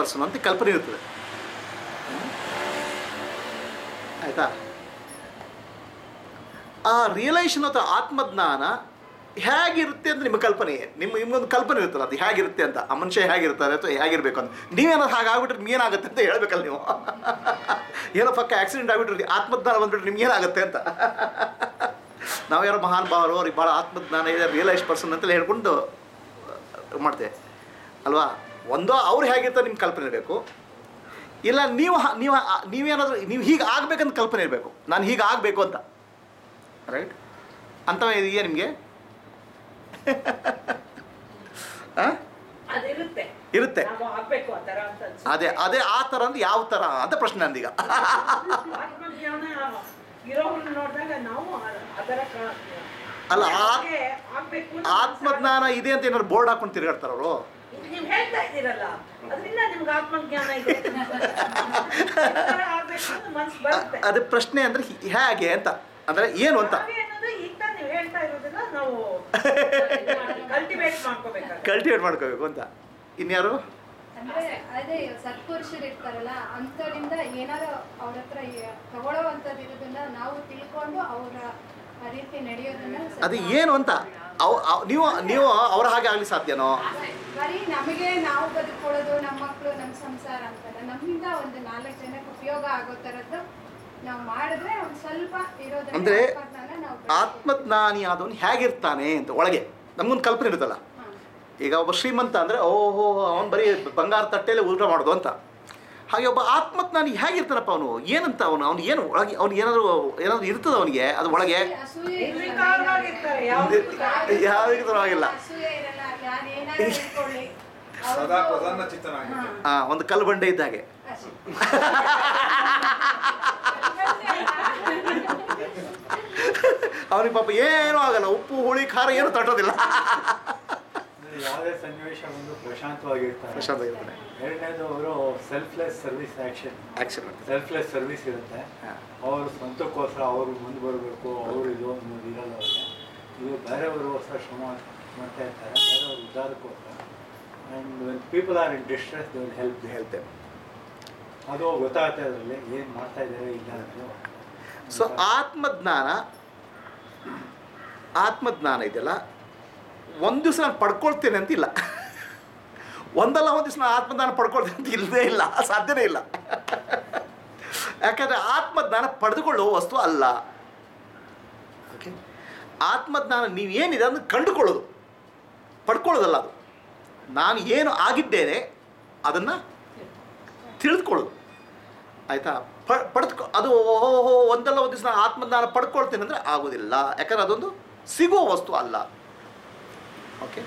Person ಅಂತ ಕಲ್ಪನೆ ಇರ್ತದೆ. ಆಯಿತಾ? ಆ ರಿಯಲೈಸೇಷನ್ ಅಥವಾ ಆತ್ಮಜ್ಞಾನ ಹೇಗಿರುತ್ತೆ ಅಂತ ನಿಮ್ಮ ಕಲ್ಪನೆ, ನಿಮ್ಮ, ನಿಮ್ಗೊಂದು ಕಲ್ಪನೆ ಇರುತ್ತಲ್ಲ, ಅದು ಹೇಗಿರುತ್ತೆ ಅಂತ, ಆ ಮನುಷ್ಯ ಹೇಗಿರ್ತಾರೆ ಅಥವಾ ಹೇಗಿರ್ಬೇಕು ಅಂತ. ನೀವೇನಾದ್ರು ಹಾಗಾಗ್ಬಿಟ್ರೆ ಏನಾಗುತ್ತೆ ಅಂತ ಹೇಳ್ಬೇಕಲ್ಲ ನೀವು. ಏನೋ ಪಕ್ಕ ಆಕ್ಸಿಡೆಂಟ್ ಆಗಿಬಿಟ್ರೆ ಆತ್ಮಜ್ಞಾನ ಬಂದ್ಬಿಟ್ರೆ ನಿಮ್ಗೆ ಏನಾಗುತ್ತೆ ಅಂತ. ನಾವು ಯಾರೋ ಮಹಾನ್ ಭಾವರು, ಅವ್ರಿಗೆ ಭಾಳ ಆತ್ಮಜ್ಞಾನ ಇದೆ ರಿಯಲೈಸ್ ಪರ್ಸನ್ ಅಂತಲೇ ಹೇಳ್ಕೊಂಡು ಮಾಡ್ತೇವೆ. ಅಲ್ವಾ? ಒಂದೋ ಅವ್ರು ಹೇಗಿರ್ತಾರೆ ನಿಮ್ಮ ಕಲ್ಪನೆ ಇರಬೇಕು. ಇಲ್ಲ ನೀವು ನೀವು ನೀವೇನಾದರೂ ನೀವು ಹೀಗೆ ಆಗಬೇಕಂತ ಕಲ್ಪನೆ ಇರಬೇಕು. ನಾನು ಹೀಗೆ ಆಗಬೇಕು ಅಂತ. ರೈಟ್ ಅಂತ ಇದೆಯಾ ನಿಮಗೆ? ಇರುತ್ತೆ. ಅದೇ ಅದೇ ಆ ಥರ ಅಂದ್ರೆ ಯಾವ ಥರ ಅಂತ ಪ್ರಶ್ನೆ ನಂದೀಗ. ಕ- ಅಲ್ಲ, ಆತ್ಮಜ್ಞಾನ ಇದೆ ಅಂತ ಏನಾದ್ರು ಬೋರ್ಡ್ ಹಾಕೊಂಡು ತಿರುಗಾಡ್ತಾರ ಅವರು ಇದು ನೀವು ಹೇಳ್ತಾ ಇದ್ದೀರಲ್ಲ ಅದರಿಂದ ನಿಮ್ಗೆ ಆತ್ಮಜ್ಞಾನ ಇದೆ. ಈ ಆಗ್ಬೇಕು ಅಂತ ಮನ್ಸು ಬರುತ್ತೆ. ಅದೇ ಪ್ರಶ್ನೆ ಅಂದ್ರೆ ಹೇಗೆ ಅಂತ. ಅಂದ್ರೆ ಏನು ಅಂತ. ಹಾಗೆ ಅನ್ನೋದು ಈಗ ನೀವು ಹೇಳ್ತಾ ಇರೋದನ್ನ ನಾವು ಕಲ್ಟಿವೇಟ್ ಮಾಡ್ಕೋಬೇಕು ಅಂತ. ಇನ್ಯಾರು? ಅಂದ್ರೆ ಅದೇ ಸತ್ಪುರುಷರು ಇರ್ತಾರಲ್ಲ ಅವ್ರ ಹತ್ರ ಇರೋದನ್ನ ನಾವು ತಿಳ್ಕೊಂಡು ಅವರ ರೀತಿ ನಡೆಯೋದನ್ನ ಅದು ಏನು ಅಂತ. ಅವ್ ಅವ್- ನೀವು ನೀವು ಅವರ ಹಾಗೆ ಆಗ್ಲಿ ಸಾಧ್ಯನೋ ಬರೀ ನಮಗೆ ನಾವು ಬದುಕೊಳ್ಳೋದು ನಮ್ಮ ಮಕ್ಕಳು ನಮ್ಮ ಸಂಸಾರ ಅಂತಲ್ಲ ನಮ್ಮಿಂದ ಒಂದು ನಾಲ್ಕು ಜನಕ್ಕೆ ಉಪಯೋಗ ಆಗೋ ತರದ್ದು ನಾವು ಮಾಡಿದ್ರೆ ಒಂದು ಸ್ವಲ್ಪ ಇರೋದ್ರಿಂದ ಅಂದ್ರೆ ಆತ್ಮಜ್ಞಾನ ನಾವು ಬೆಳೆಸ್ಬೋದು. ಆತ್ಮಜ್ಞಾನಿ ಆದವನು ಹೇಗಿರ್ತಾನೆ ಅಂತ ಒಳಗೆ ನಮ್ಗೊಂದು ಕಲ್ಪನೆ ಇರುತ್ತಲ್ಲ ಹಾ. ಈಗ ಒಬ್ಬ ಶ್ರೀಮಂತ ಅಂದರೆ ಓಹೋ ಅವನು ಬರೀ ಬಂಗಾರ ತಟ್ಟೆಯಲ್ಲಿ ಊಟ ಮಾಡೋದು ಅಂತ ಹಾಗೆ ಒಬ್ಬ ಆತ್ಮಜ್ಞಾನಿ ಹೇಗಿರ್ತಾನಪ್ಪ ಅವನು? ಏನಂತ ಅವನು? ಅವನು ಏನು ಒಳಗೆ ಅವ್ನು ಏನಾದರೂ ಏನಾದರೂ ಇರ್ತದೆ ಅವನಿಗೆ? ಅದು ಒಳಗೆ? ಯಾವ ಇರಲ್ಲ. ನಿರ್ವಿಕಾರವಾಗಿರ್ತಾರೆ ಯಾವ್ದು ಯಾವುದೇ ಥರವಾಗಿಲ್ಲ ಇರಲ್ಲ. ಯಾರು ಏನಾದ್ರು ಹೇಳ್ಕೊಳ್ಳಿ. ಸದಾ ಅವ್ರ್ದು- ಪ್ರಸನ್ನ ಹಾ, ಒಂದು ಕಲ್ಲು ಬಂಡೆ ಇದ್ದ ಹಾಗೆ. ಅಷ್ಟೇ. ಅವನಿಗೆ ಪಾಪ ಏನೂ ಆಗಲ್ಲ. ಉಪ್ಪು ಹುಳಿ ಖಾರ ಏನು ತಟ್ಟೋದಿಲ್ಲ. ಅಂದ್ರೆ ಯಾವುದೇ ಸನ್ನಿವೇಶ ಒಂದು ಪ್ರಶಾಂತವಾಗಿರ್ತಾರೆ. ಪ್ರಶಾಂತವಾಗಿರ್ತಾನೆ. ಎರಡನೇದು ಅವರು ಸೆಲ್ಫ್ಲೆಸ್ ಸರ್ವಿಸ್ ಆಕ್ಷನ್ ಆಕ್ಷನ್ ಮಾಡ್ತಾನೆ ಸೆಲ್ಫ್ಲೆಸ್ ಸರ್ವಿಸ್ ಇರುತ್ತೆ. ಅವರು ಸ್ವಂತಕ್ಕೋಸ್ಕರ ಅವರು ಮುಂದೆ ಬರಬೇಕು ಅವರು ಇದು ಅನ್ನೋದು ಇರಲ್ಲ ಅವ್ರಿಗೆ ಇದು ಹೊಸ ಶ್ರಮ ಮಾಡ್ತಾ ಇರ್ತಾರೆ ಬೇರೆಯವ್ರ ಉದ್ಧಾರಕ್ಕೋಸ್ಕರ. And when people are in distress they will help ಹೇಳ್ತೇವೆ ಅದು ಗೊತ್ತಾಗುತ್ತೆ ಅದರಲ್ಲಿ ಏನು ಮಾಡ್ತಾ ಇದ್ದಾರೆ ಇಲ್ಲ ಅನ್ನೋದು. ಸೊ ಆತ್ಮಜ್ಞಾನ ಆತ್ಮಜ್ಞಾನ ಇದೆಯಲ್ಲ ಒಂದು ದಿವಸ ನಾನು ಪಡ್ಕೊಳ್ತೇನೆ ಅಂತ ಇಲ್ಲ ಒಂದಲ್ಲ ಒಂದು ದಿವಸ ನಾನು ಆತ್ಮಜ್ಞಾನ ಪಡ್ಕೊಳ್ತೇನೆ ಅಂತ ಇಲ್ಲದೇ ಇಲ್ಲ, ಸಾಧ್ಯನೇ ಇಲ್ಲ. ಯಾಕಂದರೆ ಆತ್ಮಜ್ಞಾನ ಪಡೆದುಕೊಳ್ಳುವ ವಸ್ತು ಅಲ್ಲ. ಓಕೆ ಆತ್ಮಜ್ಞಾನ ನೀವೇನಿದೆ ಅದನ್ನು ಕಂಡುಕೊಳ್ಳೋದು. ಪಡ್ಕೊಳ್ಳೋದಲ್ಲ ಅದು. ನಾನು ಏನು ಆಗಿದ್ದೇನೆ ಅದನ್ನು ತಿಳಿದುಕೊಳ್ಳೋದು. ಆಯಿತಾ? ಪಡೆದುಕೊ, ಅದು ಓಹೋ, ಒಂದಲ್ಲ ಒಂದು ದಿವಸ ಆತ್ಮಜ್ಞಾನ ಪಡ್ಕೊಳ್ತೇನೆ ಅಂದರೆ ಆಗೋದಿಲ್ಲ. ಯಾಕಂದ್ರೆ ಅದೊಂದು ಸಿಗುವ ವಸ್ತು ಅಲ್ಲ. ಓಕೆ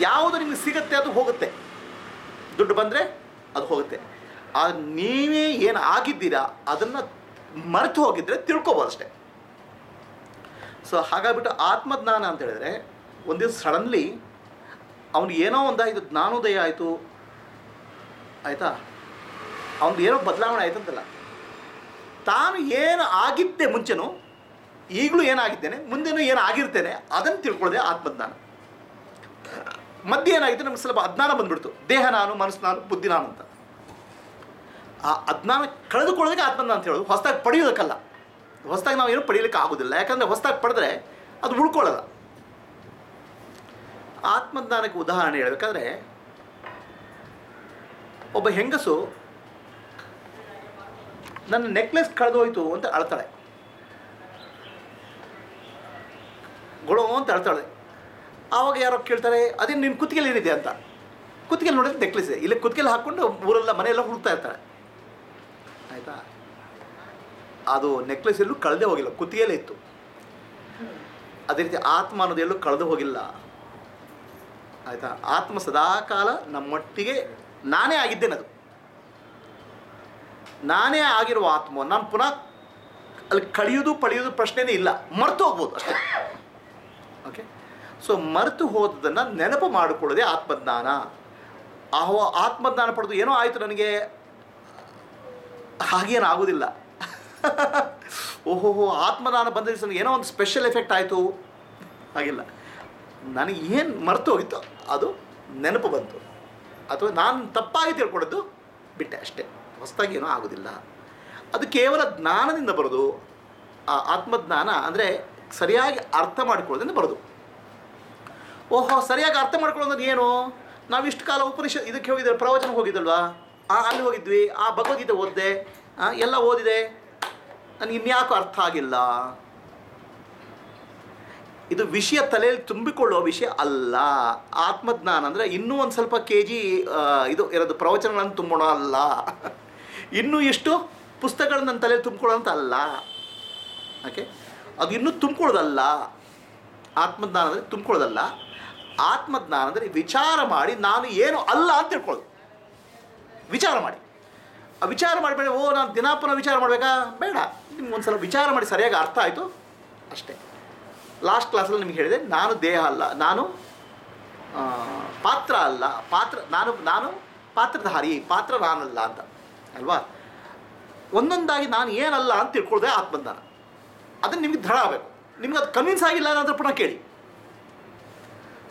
ಯಾವುದು ನಿಮಗೆ ಸಿಗುತ್ತೆ ಅದು ಹೋಗುತ್ತೆ. ದುಡ್ಡು ಬಂದರೆ ಅದು ಹೋಗುತ್ತೆ. ಆ ನೀವೇ ಏನು ಆಗಿದ್ದೀರಾ, ಅದನ್ನು ಮರೆತು ಹೋಗಿದ್ರೆ ತಿಳ್ಕೊಬೋದು ಅಷ್ಟೇ. ಸೊ ಹಾಗಾಗ್ಬಿಟ್ಟು ಆತ್ಮಜ್ಞಾನ ಅಂತ ಹೇಳಿದ್ರೆ, ಒಂದು ಸಡನ್ಲಿ ಅವ್ನಿಗೆ ಏನೋ ಒಂದಾಯಿತು ಜ್ಞಾನೋದಯ ಆಯಿತು. ಆಯಿತಾ? ಅವ್ನಿಗೆ ಏನೋ ಬದಲಾವಣೆ ಆಯಿತು ಅಂತಲ್ಲ. ತಾನು ಏನು ಆಗಿದ್ದೆ ಮುಂಚೆನೂ, ಈಗಲೂ ಏನಾಗಿದ್ದೇನೆ ಮುಂದೆನೂ ಏನು ಆಗಿರ್ತೇನೆ, ಅದನ್ನು ತಿಳ್ಕೊಳ್ಳೋದೆ ಆತ್ಮಜ್ಞಾನ. ಮಧ್ಯೆ ಏನಾಗಿತ್ತು? ನಮ್ಗೆ ಸ್ವಲ್ಪ ಅಜ್ಞಾನ ಬಂದ್ಬಿಡ್ತು. ದೇಹ ನಾನು, ಮನಸ್ಸು ನಾನು, ಬುದ್ಧಿ ನಾನು ಅಂತ. ಆ ಅಜ್ಞಾನ ಕಳೆದುಕೊಳ್ಳೋದಕ್ಕೆ ಆತ್ಮಜ್ಞಾನ ಅಂತ ಹೇಳೋದು. ಹೊಸದಾಗಿ ಪಡೆಯೋದಕ್ಕಲ್ಲ. ಹೊಸದಾಗಿ ನಾವು ಏನು ಪಡೆಯಲಿಕ್ಕೆ ಆಗೋದಿಲ್ಲ. ಯಾಕಂದರೆ ಹೊಸದಾಗಿ ಪಡೆದ್ರೆ ಅದು ಉಳ್ಕೊಳ್ಳಲ್ಲ. ಆತ್ಮಜ್ಞಾನಕ್ಕೆ ಉದಾಹರಣೆ ಹೇಳಬೇಕಾದ್ರೆ, ಒಬ್ಬ ಹೆಂಗಸು ನನ್ನ ನೆಕ್ಲೆಸ್ ಕಳೆದೋಯ್ತು ಅಂತ ಅಳ್ತಾಳೆ. ಗೊಳೋ ಅಂತ ಅಳ್ತಾಳೆ. ಆವಾಗ ಯಾರೋ ಕೇಳ್ತಾರೆ, ಅದೇ ನಿನ್ನ ಕುತ್ತಿಗೆಲಿ ಏನಿದೆ ಅಂತ. ಕುತ್ತಿಗೆಲಿ ನೋಡಿದ್ರೆ ನೆಕ್ಲೆಸ್ ಇದೆ ಇಲ್ಲಿ ಕುತ್ತಿಗೆಲಿ ಹಾಕ್ಕೊಂಡು ಊರೆಲ್ಲ ಮನೆಯೆಲ್ಲ ಹುಡುಕ್ತಾ ಇರ್ತಾರೆ. ಆಯಿತಾ? ಅದು ನೆಕ್ಲೆಸ್ ಎಲ್ಲೂ ಕಳೆದೇ ಹೋಗಿಲ್ಲ, ಕುತ್ತಿಗೆಯಲ್ಲೇ ಇತ್ತು. ಅದೇ ರೀತಿ ಆತ್ಮ ಅನ್ನೋದು ಎಲ್ಲೂ ಕಳೆದು ಹೋಗಿಲ್ಲ. ಆಯಿತಾ? ಆತ್ಮ ಸದಾಕಾಲ ನಮ್ಮೊಟ್ಟಿಗೆ ನಾನೇ ಆಗಿದ್ದೇನೆ ಅದು. ನಾನೇ ಆಗಿರುವ ಆತ್ಮ ನಾನು ಪುನಃ ಅಲ್ಲಿ ಕಳೆಯೋದು ಪಡೆಯೋದು ಪ್ರಶ್ನೆನೇ ಇಲ್ಲ. ಮರೆತು ಹೋಗ್ಬೋದು ಅಷ್ಟೇ. ಓಕೆ ಸೊ ಮರೆತು ಹೋದದನ್ನು ನೆನಪು ಮಾಡಿಕೊಳ್ಳೋದೇ ಆತ್ಮಜ್ಞಾನ. ಆಹೋ ಆತ್ಮಜ್ಞಾನ ಪಡೆದು ಏನೋ ಆಯಿತು ನನಗೆ. ಹಾಗೇನು ಆಗೋದಿಲ್ಲ. ಓಹೋಹೋ, ಆತ್ಮಜ್ಞಾನ ಬಂದ ನನಗೆ ಏನೋ ಒಂದು ಸ್ಪೆಷಲ್ ಎಫೆಕ್ಟ್ ಆಯಿತು. ಹಾಗಿಲ್ಲ. ನನಗೆ ಏನು ಮರೆತು ಹೋಗಿತ್ತು ಅದು ನೆನಪು ಬಂತು. ಅಥವಾ ನಾನು ತಪ್ಪಾಗಿ ತಿಳ್ಕೊಳ್ಳೋದು ಬಿಟ್ಟೆ ಅಷ್ಟೇ. ಹೊಸದಾಗಿ ಏನೂ ಆಗೋದಿಲ್ಲ. ಅದು ಕೇವಲ ಜ್ಞಾನದಿಂದ ಬರೋದು. ಆ ಆತ್ಮಜ್ಞಾನ ಅಂದರೆ ಸರಿಯಾಗಿ ಅರ್ಥ ಮಾಡಿಕೊಳ್ಳೋದ್ರಿಂದ ಬರೋದು. ಓಹೋ, ಸರಿಯಾಗಿ ಅರ್ಥ ಮಾಡ್ಕೊಳ್ಳೋದು ಏನು ನಾವು ಇಷ್ಟು ಕಾಲ ಉಪನಿಷತ್ ಇದಕ್ಕೆ ಹೋಗಿದ್ದೆ, ಪ್ರವಚನಕ್ಕೆ ಹೋಗಿದ್ದಲ್ವಾ? ಆ, ಅಲ್ಲಿ ಹೋಗಿದ್ವಿ, ಆ ಭಗವದ್ಗೀತೆ ಓದಿದೆ ಎಲ್ಲ ಓದಿದೆ. ನನಗೆ ಇನ್ಯಾಕೋ ಅರ್ಥ ಆಗಿಲ್ಲ. ಇದು ವಿಷಯ ತಲೆಯಲ್ಲಿ ತುಂಬಿಕೊಳ್ಳೋ ವಿಷಯ ಅಲ್ಲ. ಆತ್ಮಜ್ಞಾನ ಅಂದರೆ ಇನ್ನೂ ಒಂದು ಸ್ವಲ್ಪ ಕೆ ಜಿ ಇದು, ಇರೋದು ಪ್ರವಚನಗಳನ್ನು ತುಂಬೋಣ ಅಲ್ಲ. ಇನ್ನೂ ಎಷ್ಟು ಪುಸ್ತಕಗಳನ್ನ ನನ್ನ ತಲೆಯಲ್ಲಿ ತುಂಬಿಕೊಳ್ಳೋಂತ ಅಲ್ಲ. ಓಕೆ ಅದು ಇನ್ನೂ ತುಂಬಿಕೊಳ್ಳೋದಲ್ಲ. ಆತ್ಮಜ್ಞಾನ ಅಂದರೆ ತುಂಬಿಕೊಳ್ಳೋದಲ್ಲ. ಆತ್ಮಜ್ಞಾನ ಅಂದರೆ ವಿಚಾರ ಮಾಡಿ ನಾನು ಏನು ಅಲ್ಲ ಅಂತ ತಿಳ್ಕೊಳ್ಳೋದು. ವಿಚಾರ ಮಾಡಿ. ಆ ವಿಚಾರ ಮಾಡಬೇಡ, ಓ, ನಾನು ದಿನಾಪನ ವಿಚಾರ ಮಾಡಬೇಕಾ? ಬೇಡ. ನಿಮ್ಗೆ ಒಂದು ಸಲ ವಿಚಾರ ಮಾಡಿ ಸರಿಯಾಗಿ ಅರ್ಥ ಆಯಿತು? ಅಷ್ಟೇ. ಲಾಸ್ಟ್ ಕ್ಲಾಸಲ್ಲಿ ನಿಮ್ಗೆ ಹೇಳಿದೆ, ನಾನು ದೇಹ ಅಲ್ಲ, ನಾನು ಪಾತ್ರ ಅಲ್ಲ, ಪಾತ್ರ, ನಾನು ನಾನು ಪಾತ್ರಧಾರಿ ಪಾತ್ರ ನಾನಲ್ಲ ಅಂತ. ಅಲ್ವಾ? ಒಂದೊಂದಾಗಿ ನಾನು ಏನಲ್ಲ ಅಂತ ತಿಳ್ಕೊಳ್ಳೋದೇ ಆತ್ಮಜ್ಞಾನ. ಅದನ್ನು ನಿಮಗೆ ದೃಢ ಆಗಬೇಕು. ನಿಮ್ಗೆ ಅದು ಕನ್ವಿನ್ಸ್ ಆಗಿಲ್ಲ ಅನ್ನೋದ್ರ ಪುನಃ ಕೇಳಿ.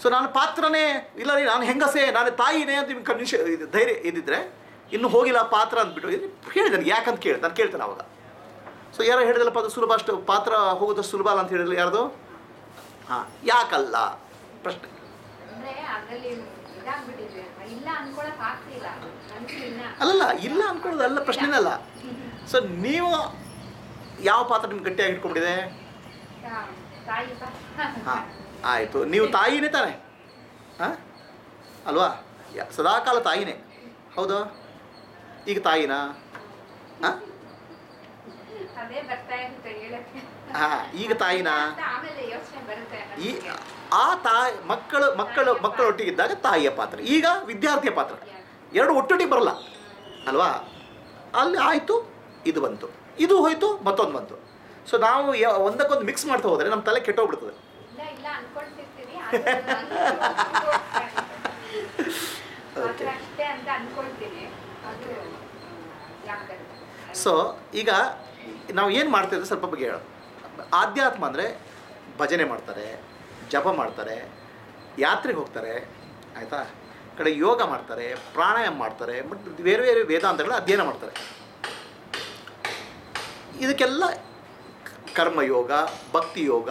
ಸೊ ನಾನು ಪಾತ್ರನೇ ಇಲ್ಲ ರೀ ನಾನು ಹೆಂಗಸೇ ನಾನು ತಾಯಿನೇ ಅಂತ ನಿಮ್ಗೆ ಕನ್ವಿಷ ಇದು ಧೈರ್ಯ ಇದ್ದಿದ್ರೆ ಇನ್ನು ಹೋಗಿಲ್ಲ ಪಾತ್ರ ಅಂದ್ಬಿಟ್ಟು ಇದು ಹೇಳಿ ನನಗೆ ಯಾಕಂತ ಕೇಳಿ ನಾನು ಕೇಳ್ತೇನೆ ಅವಾಗ. ಸೊ ಯಾರೋ ಹೇಳಿದಲ್ಲಪ್ಪ ಅದು ಸುಲಭ ಅಷ್ಟು ಪಾತ್ರ ಹೋಗೋದಷ್ಟು ಸುಲಭ ಅಲ್ಲ ಅಂತ ಹೇಳಿದ್ರು ಯಾರ್ದು? ಹಾಂ ಯಾಕಲ್ಲ? ಪ್ರಶ್ನೆ. ಅಲ್ಲಲ್ಲ ಇಲ್ಲ ಅನ್ಕೊಳ್ಳೋದು ಅಲ್ಲ ಪ್ರಶ್ನೆನೇ ಅಲ್ಲ. ಸೊ ನೀವು ಯಾವ ಪಾತ್ರ ನಿಮ್ಗೆ ಗಟ್ಟಿಯಾಗಿ ಇಟ್ಕೊಂಡಿದೆ. ಹಾಂ. ಆಯಿತು. ನೀವು ತಾಯಿನೇ ತಾನೆ? ಹಾಂ ಅಲ್ವಾ? ಸದಾಕಾಲ ತಾಯಿನೇ. ಹೌದು. ಈಗ ತಾಯಿನಾ? ಹಾಂ ಈಗ ತಾಯಿನಾ? ಈ ಆ ತಾಯಿ ಮಕ್ಕಳು ಮಕ್ಕಳು ಮಕ್ಕಳೊಟ್ಟಿಗಿದ್ದಾಗ ತಾಯಿಯ ಪಾತ್ರ. ಈಗ ವಿದ್ಯಾರ್ಥಿಯ ಪಾತ್ರ. ಎರಡು ಒಟ್ಟೊಟ್ಟಿಗೆ ಬರಲ್ಲ. ಅಲ್ವಾ? ಅಲ್ಲಿ ಆಯಿತು ಇದು ಬಂತು. ಇದು ಹೋಯಿತು ಮತ್ತೊಂದು ಬಂತು. ಸೊ ನಾವು ಒಂದಕ್ಕೊಂದು ಮಿಕ್ಸ್ ಮಾಡ್ತಾ ಹೋದರೆ ನಮ್ಮ ತಲೆ ಕೆಟ್ಟೋಗ್ಬಿಡ್ತದೆ ಇಲ್ಲ ಇಲ್ಲ ಅನ್ಕೊಳ್ತಿರ್ತೀವಿ ಆದ್ರೆ ಅದು Okay. ಮಾತ್ರ ಅಷ್ಟೇ ಅಂತ ಅನ್ಕೊಳ್ತೀನಿ ಅದು ಸೊ ಈಗ ನಾವು ಏನು ಮಾಡ್ತಿದ್ರೆ ಸ್ವಲ್ಪ ಬಗ್ಗೆ ಹೇಳೋ. ಆಧ್ಯಾತ್ಮ ಅಂದರೆ ಭಜನೆ ಮಾಡ್ತಾರೆ ಜಪ ಮಾಡ್ತಾರೆ ಯಾತ್ರೆಗೆ ಹೋಗ್ತಾರೆ ಆಯಿತಾ? ಕಡೆ ಯೋಗ ಮಾಡ್ತಾರೆ ಪ್ರಾಣಾಯಾಮ ಮಾಡ್ತಾರೆ ಬಟ್ ಬೇರೆ ಬೇರೆ ವೇದಾಂತಗಳ ಅಧ್ಯಯನ ಮಾಡ್ತಾರೆ. ಇದಕ್ಕೆಲ್ಲ ಕರ್ಮಯೋಗ ಭಕ್ತಿಯೋಗ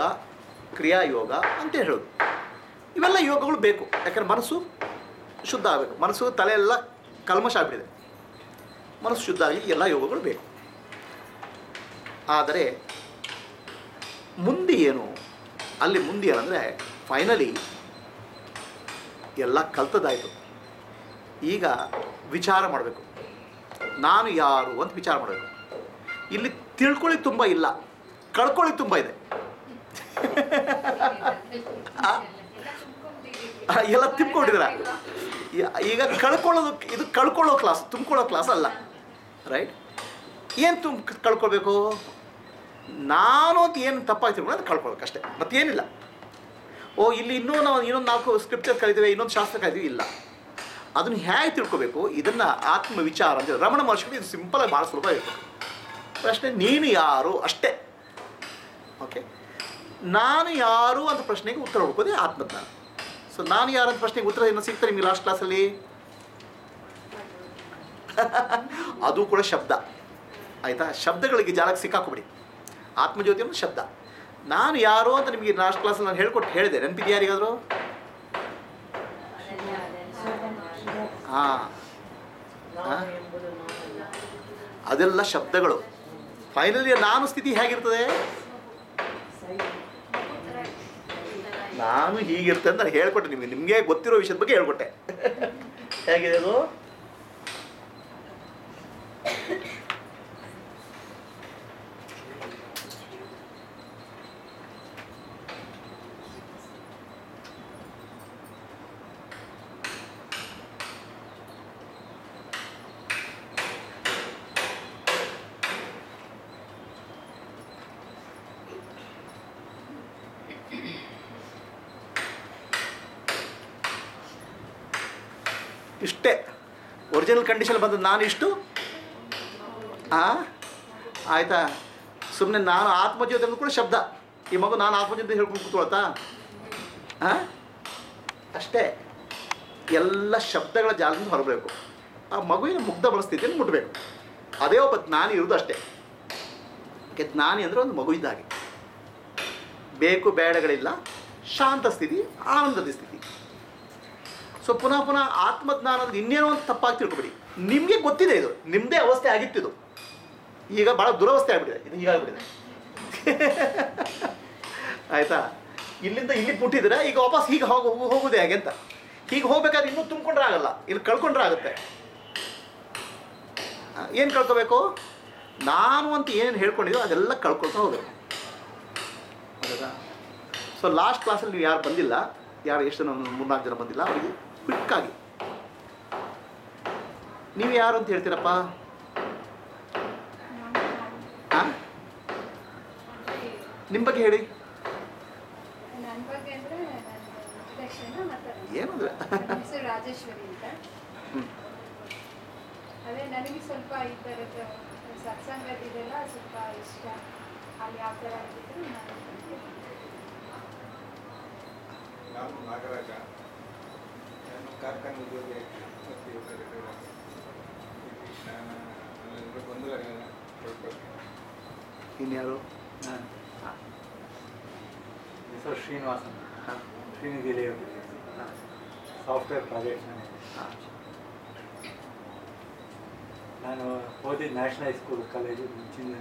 ಕ್ರಿಯಾಯೋಗ ಅಂತ ಹೇಳೋದು. ಇವೆಲ್ಲ ಯೋಗಗಳು ಬೇಕು. ಯಾಕಂದ್ರೆ ಮನಸ್ಸು ಶುದ್ಧ ಆಗಬೇಕು. ಮನಸ್ಸು ತಲೆಯೆಲ್ಲ ಕಲ್ಮಶ ಆಗಿಬಿಟ್ಟಿದೆ. ಮನಸ್ಸು ಶುದ್ಧ ಆಗಲಿ ಎಲ್ಲ ಯೋಗಗಳು ಬೇಕು. ಆದರೆ ಮುಂದೆ ಏನು? ಅಲ್ಲಿ ಮುಂದೆ ಏನಂದರೆ ಫೈನಲಿ ಎಲ್ಲ ಕಲ್ತದಾಯಿತು ಈಗ ವಿಚಾರ ಮಾಡಬೇಕು. ನಾನು ಯಾರು ಅಂತ ವಿಚಾರ ಮಾಡಬೇಕು. ಇಲ್ಲಿ ತಿಳ್ಕೊಳ್ಳಿ ತುಂಬ ಇಲ್ಲ. ಕಳ್ಕೊಳ್ಳಿ ತುಂಬ ಇದೆ. ಎಲ್ಲ ತುಂಬ್ಕೊಂಡಿದ್ದೀರ ಈಗ ಕಳ್ಕೊಳ್ಳೋದು, ಇದು ಕಳ್ಕೊಳ್ಳೋ ಕ್ಲಾಸ್ ತುಂಬ್ಕೊಳ್ಳೋ ಕ್ಲಾಸ್ ಅಲ್ಲ ರೈಟ್ ಏನು ತುಂಬ ಕಳ್ಕೊಳ್ಬೇಕು? ನಾನು ಅಂತ ಏನು ತಪ್ಪಾಗಿ ತಿಳ್ಕೊಂಡು ಅದು ಕಳ್ಕೊಳ್ಬೇಕು ಅಷ್ಟೇ, ಮತ್ತೇನಿಲ್ಲ. ಓ, ಇಲ್ಲಿ ಇನ್ನೂ ನಾವು, ಇನ್ನೊಂದು ನಾಲ್ಕು ಸ್ಕ್ರಿಪ್ಚರ್ ಕಲಿತೀವಿ, ಇನ್ನೊಂದು ಶಾಸ್ತ್ರ ಕಲಿತೀವಿ, ಇಲ್ಲ. ಅದನ್ನು ಹೇಗೆ ತಿಳ್ಕೊಬೇಕು? ಇದನ್ನು ಆತ್ಮ ವಿಚಾರ ಅಂತ ರಮಣ ಮಹರ್ಷಿಗಳು ಇದು ಸಿಂಪಲಾಗಿ ಭಾಳ ಸುಲಭ ಇರ್ತದೆ ಪ್ರಶ್ನೆ, ನೀನು ಯಾರು? ಅಷ್ಟೇ. ಓಕೆ ನಾನು ಯಾರು ಅಂತ ಪ್ರಶ್ನೆಗೆ ಉತ್ತರ ಹುಡುಕೋದೇ ಆತ್ಮಜ್ಞಾನ. ಸೊ ನಾನು ಯಾರ ಪ್ರಶ್ನೆಗೆ ಉತ್ತರ ಏನೋ ಸಿಗ್ತಾರೆ ನಿಮಗೆ ಲಾಸ್ಟ್ ಕ್ಲಾಸಲ್ಲಿ ಅದು ಕೂಡ ಶಬ್ದ. ಆಯಿತಾ? ಶಬ್ದಗಳಿಗೆ ಜಾಲಕ್ಕೆ ಸಿಕ್ಕಾಕೊಬಿಡಿ ಆತ್ಮಜ್ಯೋತಿ ಅನ್ನೋದು ಶಬ್ದ. ನಾನು ಯಾರು ಅಂತ ನಿಮಗೆ ಲಾಸ್ಟ್ ಕ್ಲಾಸಲ್ಲಿ ನಾನು ಹೇಳ್ಕೊಟ್ಟು ಹೇಳಿದೆ. ನೆನಪಿದೆ ಯಾರಿಗಾದರೂ? ಹಾಂ. ಅದೆಲ್ಲ ಶಬ್ದಗಳು. ಫೈನಲಿ ನಾನು ಸ್ಥಿತಿ ಹೇಗಿರ್ತದೆ? ನಾನು ಹೀಗಿರ್ತೆ ಅಂತ ಹೇಳ್ಕೊಟ್ಟೆ ನಿಮಗೆ. ನಿಮಗೆ ಗೊತ್ತಿರೋ ವಿಷಯದ ಬಗ್ಗೆ ಹೇಳ್ಕೊಟ್ಟೆ. ಹೇಗಿದೆ ಅದು ಇಷ್ಟೇ ಒರಿಜಿನಲ್ ಕಂಡೀಷನ್ ಬಂದದ್ದು ನಾನು ಇಷ್ಟು? ಆ? ಆಯಿತಾ? ಸುಮ್ಮನೆ ನಾನು ಆತ್ಮಜ್ಯೋತಿ ಅನ್ನೋದು ಕೂಡ ಶಬ್ದ. ಈ ಮಗು ನಾನು ಆತ್ಮಜ್ಯೋತಿ ಹೇಳ್ಕೊಂಡು ಕೂತ್ಕೊಳ್ತಾ? ಹಾಂ ಅಷ್ಟೇ. ಎಲ್ಲ ಶಬ್ದಗಳ ಜಾಲದಿಂದ ಹೊರಬೇಕು. ಆ ಮಗುವಿನ ಮುಗ್ಧ ಮನಸ್ಥಿತಿಯನ್ನು ಮುಟ್ಟಬೇಕು ಅದೇ ಒಬ್ಬ ಜ್ಞಾನಿ ಇರೋದು ಅಷ್ಟೇ. ಯಾಕೆ ಜ್ಞಾನಿ ಅಂದರೆ ಒಂದು ಮಗು ಇದ್ದಾಗೆ. ಬೇಕು, ಬೇಡಗಳಿಲ್ಲ. ಶಾಂತ ಸ್ಥಿತಿ, ಆನಂದದ ಸ್ಥಿತಿ. ಸೊ ಪುನಃ ಪುನಃ ಆತ್ಮಜ್ಞಾನದ ಇನ್ನೇನೋ ಒಂದು ತಪ್ಪಾಗಿ ತಿಳ್ಕೊಬೇಡಿ. ನಿಮಗೆ ಗೊತ್ತಿದೆ ಇದು. ನಿಮ್ಮದೇ ಅವಸ್ಥೆ ಆಗಿತ್ತು ಇದು. ಈಗ ಭಾಳ ದುರವಸ್ಥೆ ಆಗ್ಬಿಟ್ಟಿದೆ. ಇದು ಹೀಗಾಗ್ಬಿಟ್ಟಿದೆ ಆಯಿತಾ? ಇಲ್ಲಿಂದ ಇಲ್ಲಿ ಮುಟ್ಟಿದ್ರೆ ಈಗ ವಾಪಸ್ ಹೀಗೆ ಹೋಗಿ, ಹೋಗೋದೇ ಹಾಗೆ ಅಂತ. ಹೀಗೆ ಹೋಗ್ಬೇಕಾದ್ರೆ ಇನ್ನೂ ತುಂಬಿಕೊಂಡ್ರೆ ಆಗಲ್ಲ. ಇಲ್ಲಿ ಕಳ್ಕೊಂಡ್ರೆ ಆಗುತ್ತೆ. ಏನು ಕಳ್ಕೋಬೇಕು? ನಾನು ಅಂತ ಏನೇನು ಹೇಳ್ಕೊಂಡಿದ್ದೋ ಅದೆಲ್ಲ ಕಳ್ಕೊಳ್ತಾ ಹೋಗಬೇಕು ಹೌದಾ? ಸೊ ಲಾಸ್ಟ್ ಕ್ಲಾಸಲ್ಲಿ ನೀವು ಯಾರು ಬಂದಿಲ್ಲ, ಯಾರು ಎಷ್ಟು ಮೂರ್ನಾಲ್ಕು ಜನ ಬಂದಿಲ್ಲ ಅವರಿಗೆ? ಕ್ವಿಕ್ಕಾಗಿ ನೀವು ಯಾರು ಅಂತ ಹೇಳ್ತೀರಪ್ಪ? ಹಾಂ ನಿಮ್ಮ ಬಗ್ಗೆ ಹೇಳಿ. ಏನಂದ್ರೆ ಹೆಸರು ರಾಜೇಶ್ವರಿ ಅಂತ. ಅದೇ ನನಗೆ ಸ್ವಲ್ಪ ಈ ಥರದ್ದು ಸತ್ಸಂಗದ ಇದೆಲ್ಲ ಸ್ವಲ್ಪ ಇಷ್ಟ. ಅಲ್ಲಿ ಯಾವ ಥರ ಇದ್ದಿದ್ರು ನಾನು ನಾಗರಾಜ. ನಾನು ಕಾರ್ಖಾನೆ ಉದ್ಯೋಗಿ ಮತ್ತು ಕೃಷ್ಣ ನನ್ನೆಲ್ಲರೂ ಗೊಂದಲಗಳನ್ನ ಇನ್ಯಾರು ನಾನು ಹೆಸರು ಶ್ರೀನಿವಾಸನ್ ಹಾಂ. ಶ್ರೀನಿಧಿಲಿ ಸಾಫ್ಟ್ವೇರ್ ಪ್ರಾಜೆಕ್ಟ್ ಹಾಂ. ನಾನು ಓದಿದ್ದು ನ್ಯಾಷನಲ್ ಹೈಸ್ಕೂಲ್ ಕಾಲೇಜು ಮುಂಚಿನ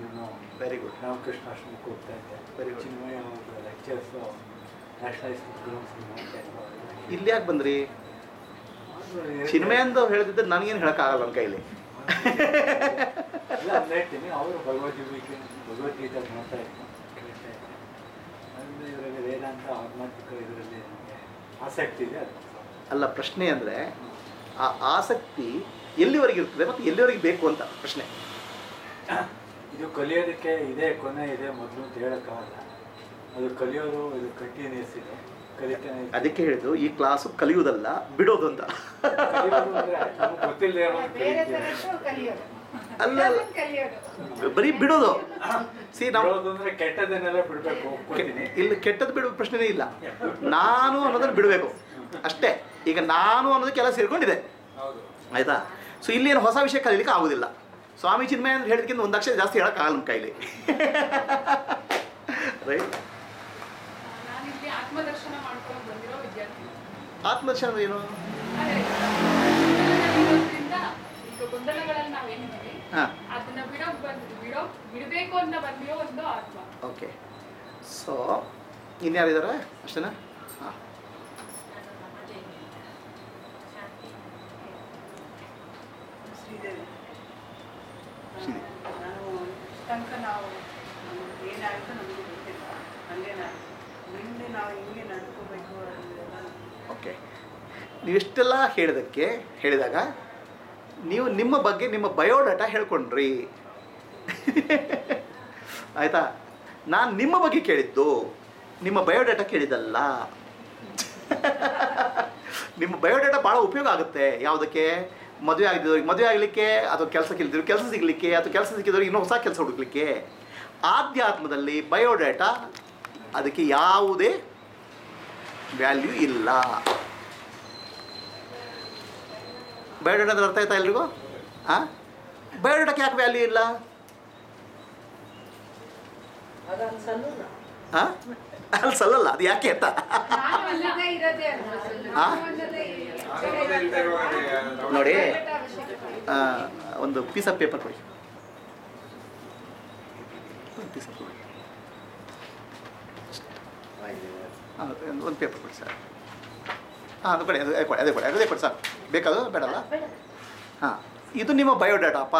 ವೆರಿ ಗುಡ್ ರಾಮಕೃಷ್ಣ ಆಶ್ರಮಕ್ಕೆ ಹೋಗ್ತಾ ಇದ್ದೆ. ವೆರಿ ಗುಡ್ ಚಿನ್ಮಯ ಅವ್ರ ಲೆಕ್ಚರ್ಸು ನ್ಯಾಷನಲ್ ಹೈಸ್ಕೂಲ್ ಗ್ರೌಂಡ್ಸ್ ಮಾಡ್ತಾ ಇದ್ರು ಇಲ್ಲಿ ಯಾಕೆ ಬಂದ್ರಿ? ಚಿನ್ಮಯ ಅಂತ ಹೇಳಿದ್ರೆ ನನಗೇನು ಹೇಳೋಕ್ಕಾಗಲ್ಲ ನನ್ನ ಕೈಲಿ. ಅವರು ಭಗವದ್ಗೀತೆ ವೇದಾಂತ ಆಧ್ಯಾತ್ಮಿಕ ಇದರಲ್ಲಿ ಆಸಕ್ತಿ ಇದೆ ಅಲ್ಲ ಪ್ರಶ್ನೆ ಅಂದರೆ ಆ ಆಸಕ್ತಿ ಎಲ್ಲಿವರೆಗೆ ಇರ್ತದೆ ಮತ್ತು ಎಲ್ಲಿವರೆಗೆ ಬೇಕು ಅಂತ ಪ್ರಶ್ನೆ. ಇದು ಕಲಿಯೋದಕ್ಕೆ ಇದೇ ಕೊನೆ ಇದೆ ಮೊದಲು ಅಂತ ಹೇಳೋಕ್ಕಾಗಲ್ಲ. ಅದು ಕಲಿಯೋದು ಇದು ಕಂಟಿನ್ಯೂಸ್ ಇದೆ. ಅದಕ್ಕೆ ಹೇಳಿದ್ರು ಈ ಕ್ಲಾಸು ಕಲಿಯುವುದಲ್ಲ ಬಿಡೋದು ಅಂತ ಅಲ್ಲ ಅಲ್ಲ. ಕಲಿಯೋದು. ಬರೀ ಬಿಡೋದು. ಸಿ ನಾವು ಇಲ್ಲಿ ಕೆಟ್ಟದ್ದು ಬಿಡುವ ಪ್ರಶ್ನೆನೇ ಇಲ್ಲ. ನಾನು ಅನ್ನೋದನ್ನ ಬಿಡಬೇಕು. ಅಷ್ಟೇ. ಈಗ ನಾನು ಅನ್ನೋದಕ್ಕೆಲ್ಲ ಸೇರ್ಕೊಂಡಿದೆ. ಹೌದು. ಆಯ್ತಾ? ಸೊ ಇಲ್ಲಿ ಏನು ಹೊಸ ವಿಷಯ ಕಲೀಲಿಕ್ಕೆ ಆಗೋದಿಲ್ಲ. ಸ್ವಾಮಿ ಚಿನ್ಮಯ ಅಂತ ಹೇಳಿದ್ಕಿಂತ ಒಂದು ಅಕ್ಷರ ಜಾಸ್ತಿ ಹೇಳೋಕ್ಕಾಗಲ್ಲ ನಮ್ಮ ಕೈಲಿ. ರೈಟ್ ನಾನಿಲ್ಲಿ ಆತ್ಮದರ್ಶನ ಮಾಡ್ಕೊಂಡು ಬಂದಿರೋ ವಿದ್ಯಾರ್ಥಿ ಆತ್ಮದರ್ಶನ ಅಂದ್ರೆ ಏನು ಅದೇ, ಗೊಂದಲಗಳಿರೋದ್ರಿಂದ ಈಗ ಗೊಂದಲಗಳಲ್ಲಿ ನಾವೇನಿದ್ದೀವಿ ಹಾಂ ಅದನ್ನ ಬಿಡೋಕ್ ಬಂದ್ ಬಿಡೋ ಬಿಡಬೇಕು ಅಂತ ಬಂದಿರೋ ಒಂದು ಆತ್ಮ. ಓಕೆ ಸೊ ಇನ್ಯಾರಿದ್ದಾರೆ ಅಷ್ಟೇನಾ? ಹಾಂ. ನಾವು ತನಕ ನಾವು ಏನಾಯಿತು ನಮಗೆ ಗೊತ್ತಿಲ್ಲ. ಹಂಗೇನಾಯ್ತು? ಮುಂದೆ ನಾವು ಹಿಂಗೆ ಅನ್ನೋದೆಲ್ಲ ಓಕೆ. ನೀವಿಷ್ಟೆಲ್ಲ ಹೇಳಿದಕ್ಕೆ, ಹೇಳಿದಾಗ ನೀವು ನಿಮ್ಮ ಬಗ್ಗೆ ನಿಮ್ಮ ಬಯೋಡಾಟಾ ಹೇಳ್ಕೊಂಡ್ರಿ. ಆಯಿತಾ? ನಾನು ನಿಮ್ಮ ಬಗ್ಗೆ ಕೇಳಿದ್ದು, ನಿಮ್ಮ ಬಯೋಡಾಟಾ ಕೇಳಿದ್ದಲ್ಲ ನಿಮ್ಮ ಬಯೋಡಾಟಾ ಭಾಳ ಉಪಯೋಗ ಆಗುತ್ತೆ. ಯಾವುದಕ್ಕೆ? ಮದುವೆ ಆಗಿದ್ದವ್ರಿಗೆ ಮದುವೆ ಆಗಲಿಕ್ಕೆ, ಅಥವಾ ಕೆಲಸ ಕೇಳಿದ್ರು ಕೆಲಸ ಸಿಗಲಿಕ್ಕೆ, ಅಥವಾ ಕೆಲಸ ಸಿಕ್ಕಿದವ್ರಿಗೆ ಇನ್ನೂ ಹೊಸ ಕೆಲಸ ಹುಡುಕ್ಲಿಕ್ಕೆ. ಆಧ್ಯಾತ್ಮದಲ್ಲಿ ಬಯೋಡಾಟಾ ಅದಕ್ಕೆ ಯಾವುದೇ ವ್ಯಾಲ್ಯೂ ಇಲ್ಲ. ಬಯೋಡಾಟಾ ಅಂದ್ರೆ ಅರ್ಥ ಆಯ್ತಾ ಎಲ್ರಿಗೂ? ಹಾಂ ಬಯೋಡಾಟಾಕ್ಕೆ ಯಾಕೆ ವ್ಯಾಲ್ಯೂ ಇಲ್ಲ? ಹಾಂ ಅಲ್ಲಿ ಸಲ್ಲಲ್ಲ. ಅದು ಯಾಕೆ ಅಂತ? ನೋಡಿ ಒಂದು ಪೀಸ್ ಆಫ್ ಪೇಪರ್ ಕೊಡಿ. ಪೀಸ್ ಆಫ್ ಕೊಡಿ ಹಾಂ ಒಂದು ಪೇಪರ್ ಕೊಡಿ ಸರ್. ಹಾಂ ಅದು ಕೊಡಿ ಅದು ಕೊಡಿ ಅದೇ ಕೊಡಿ ಅದೇ ಕೊಡಿ ಸರ್. ಬೇಕಾದ ಬೇಡಲ್ಲ? ಹಾಂ ಇದು ನಿಮ್ಮ ಬಯೋಡಾಟಾ ಅಪ್ಪ.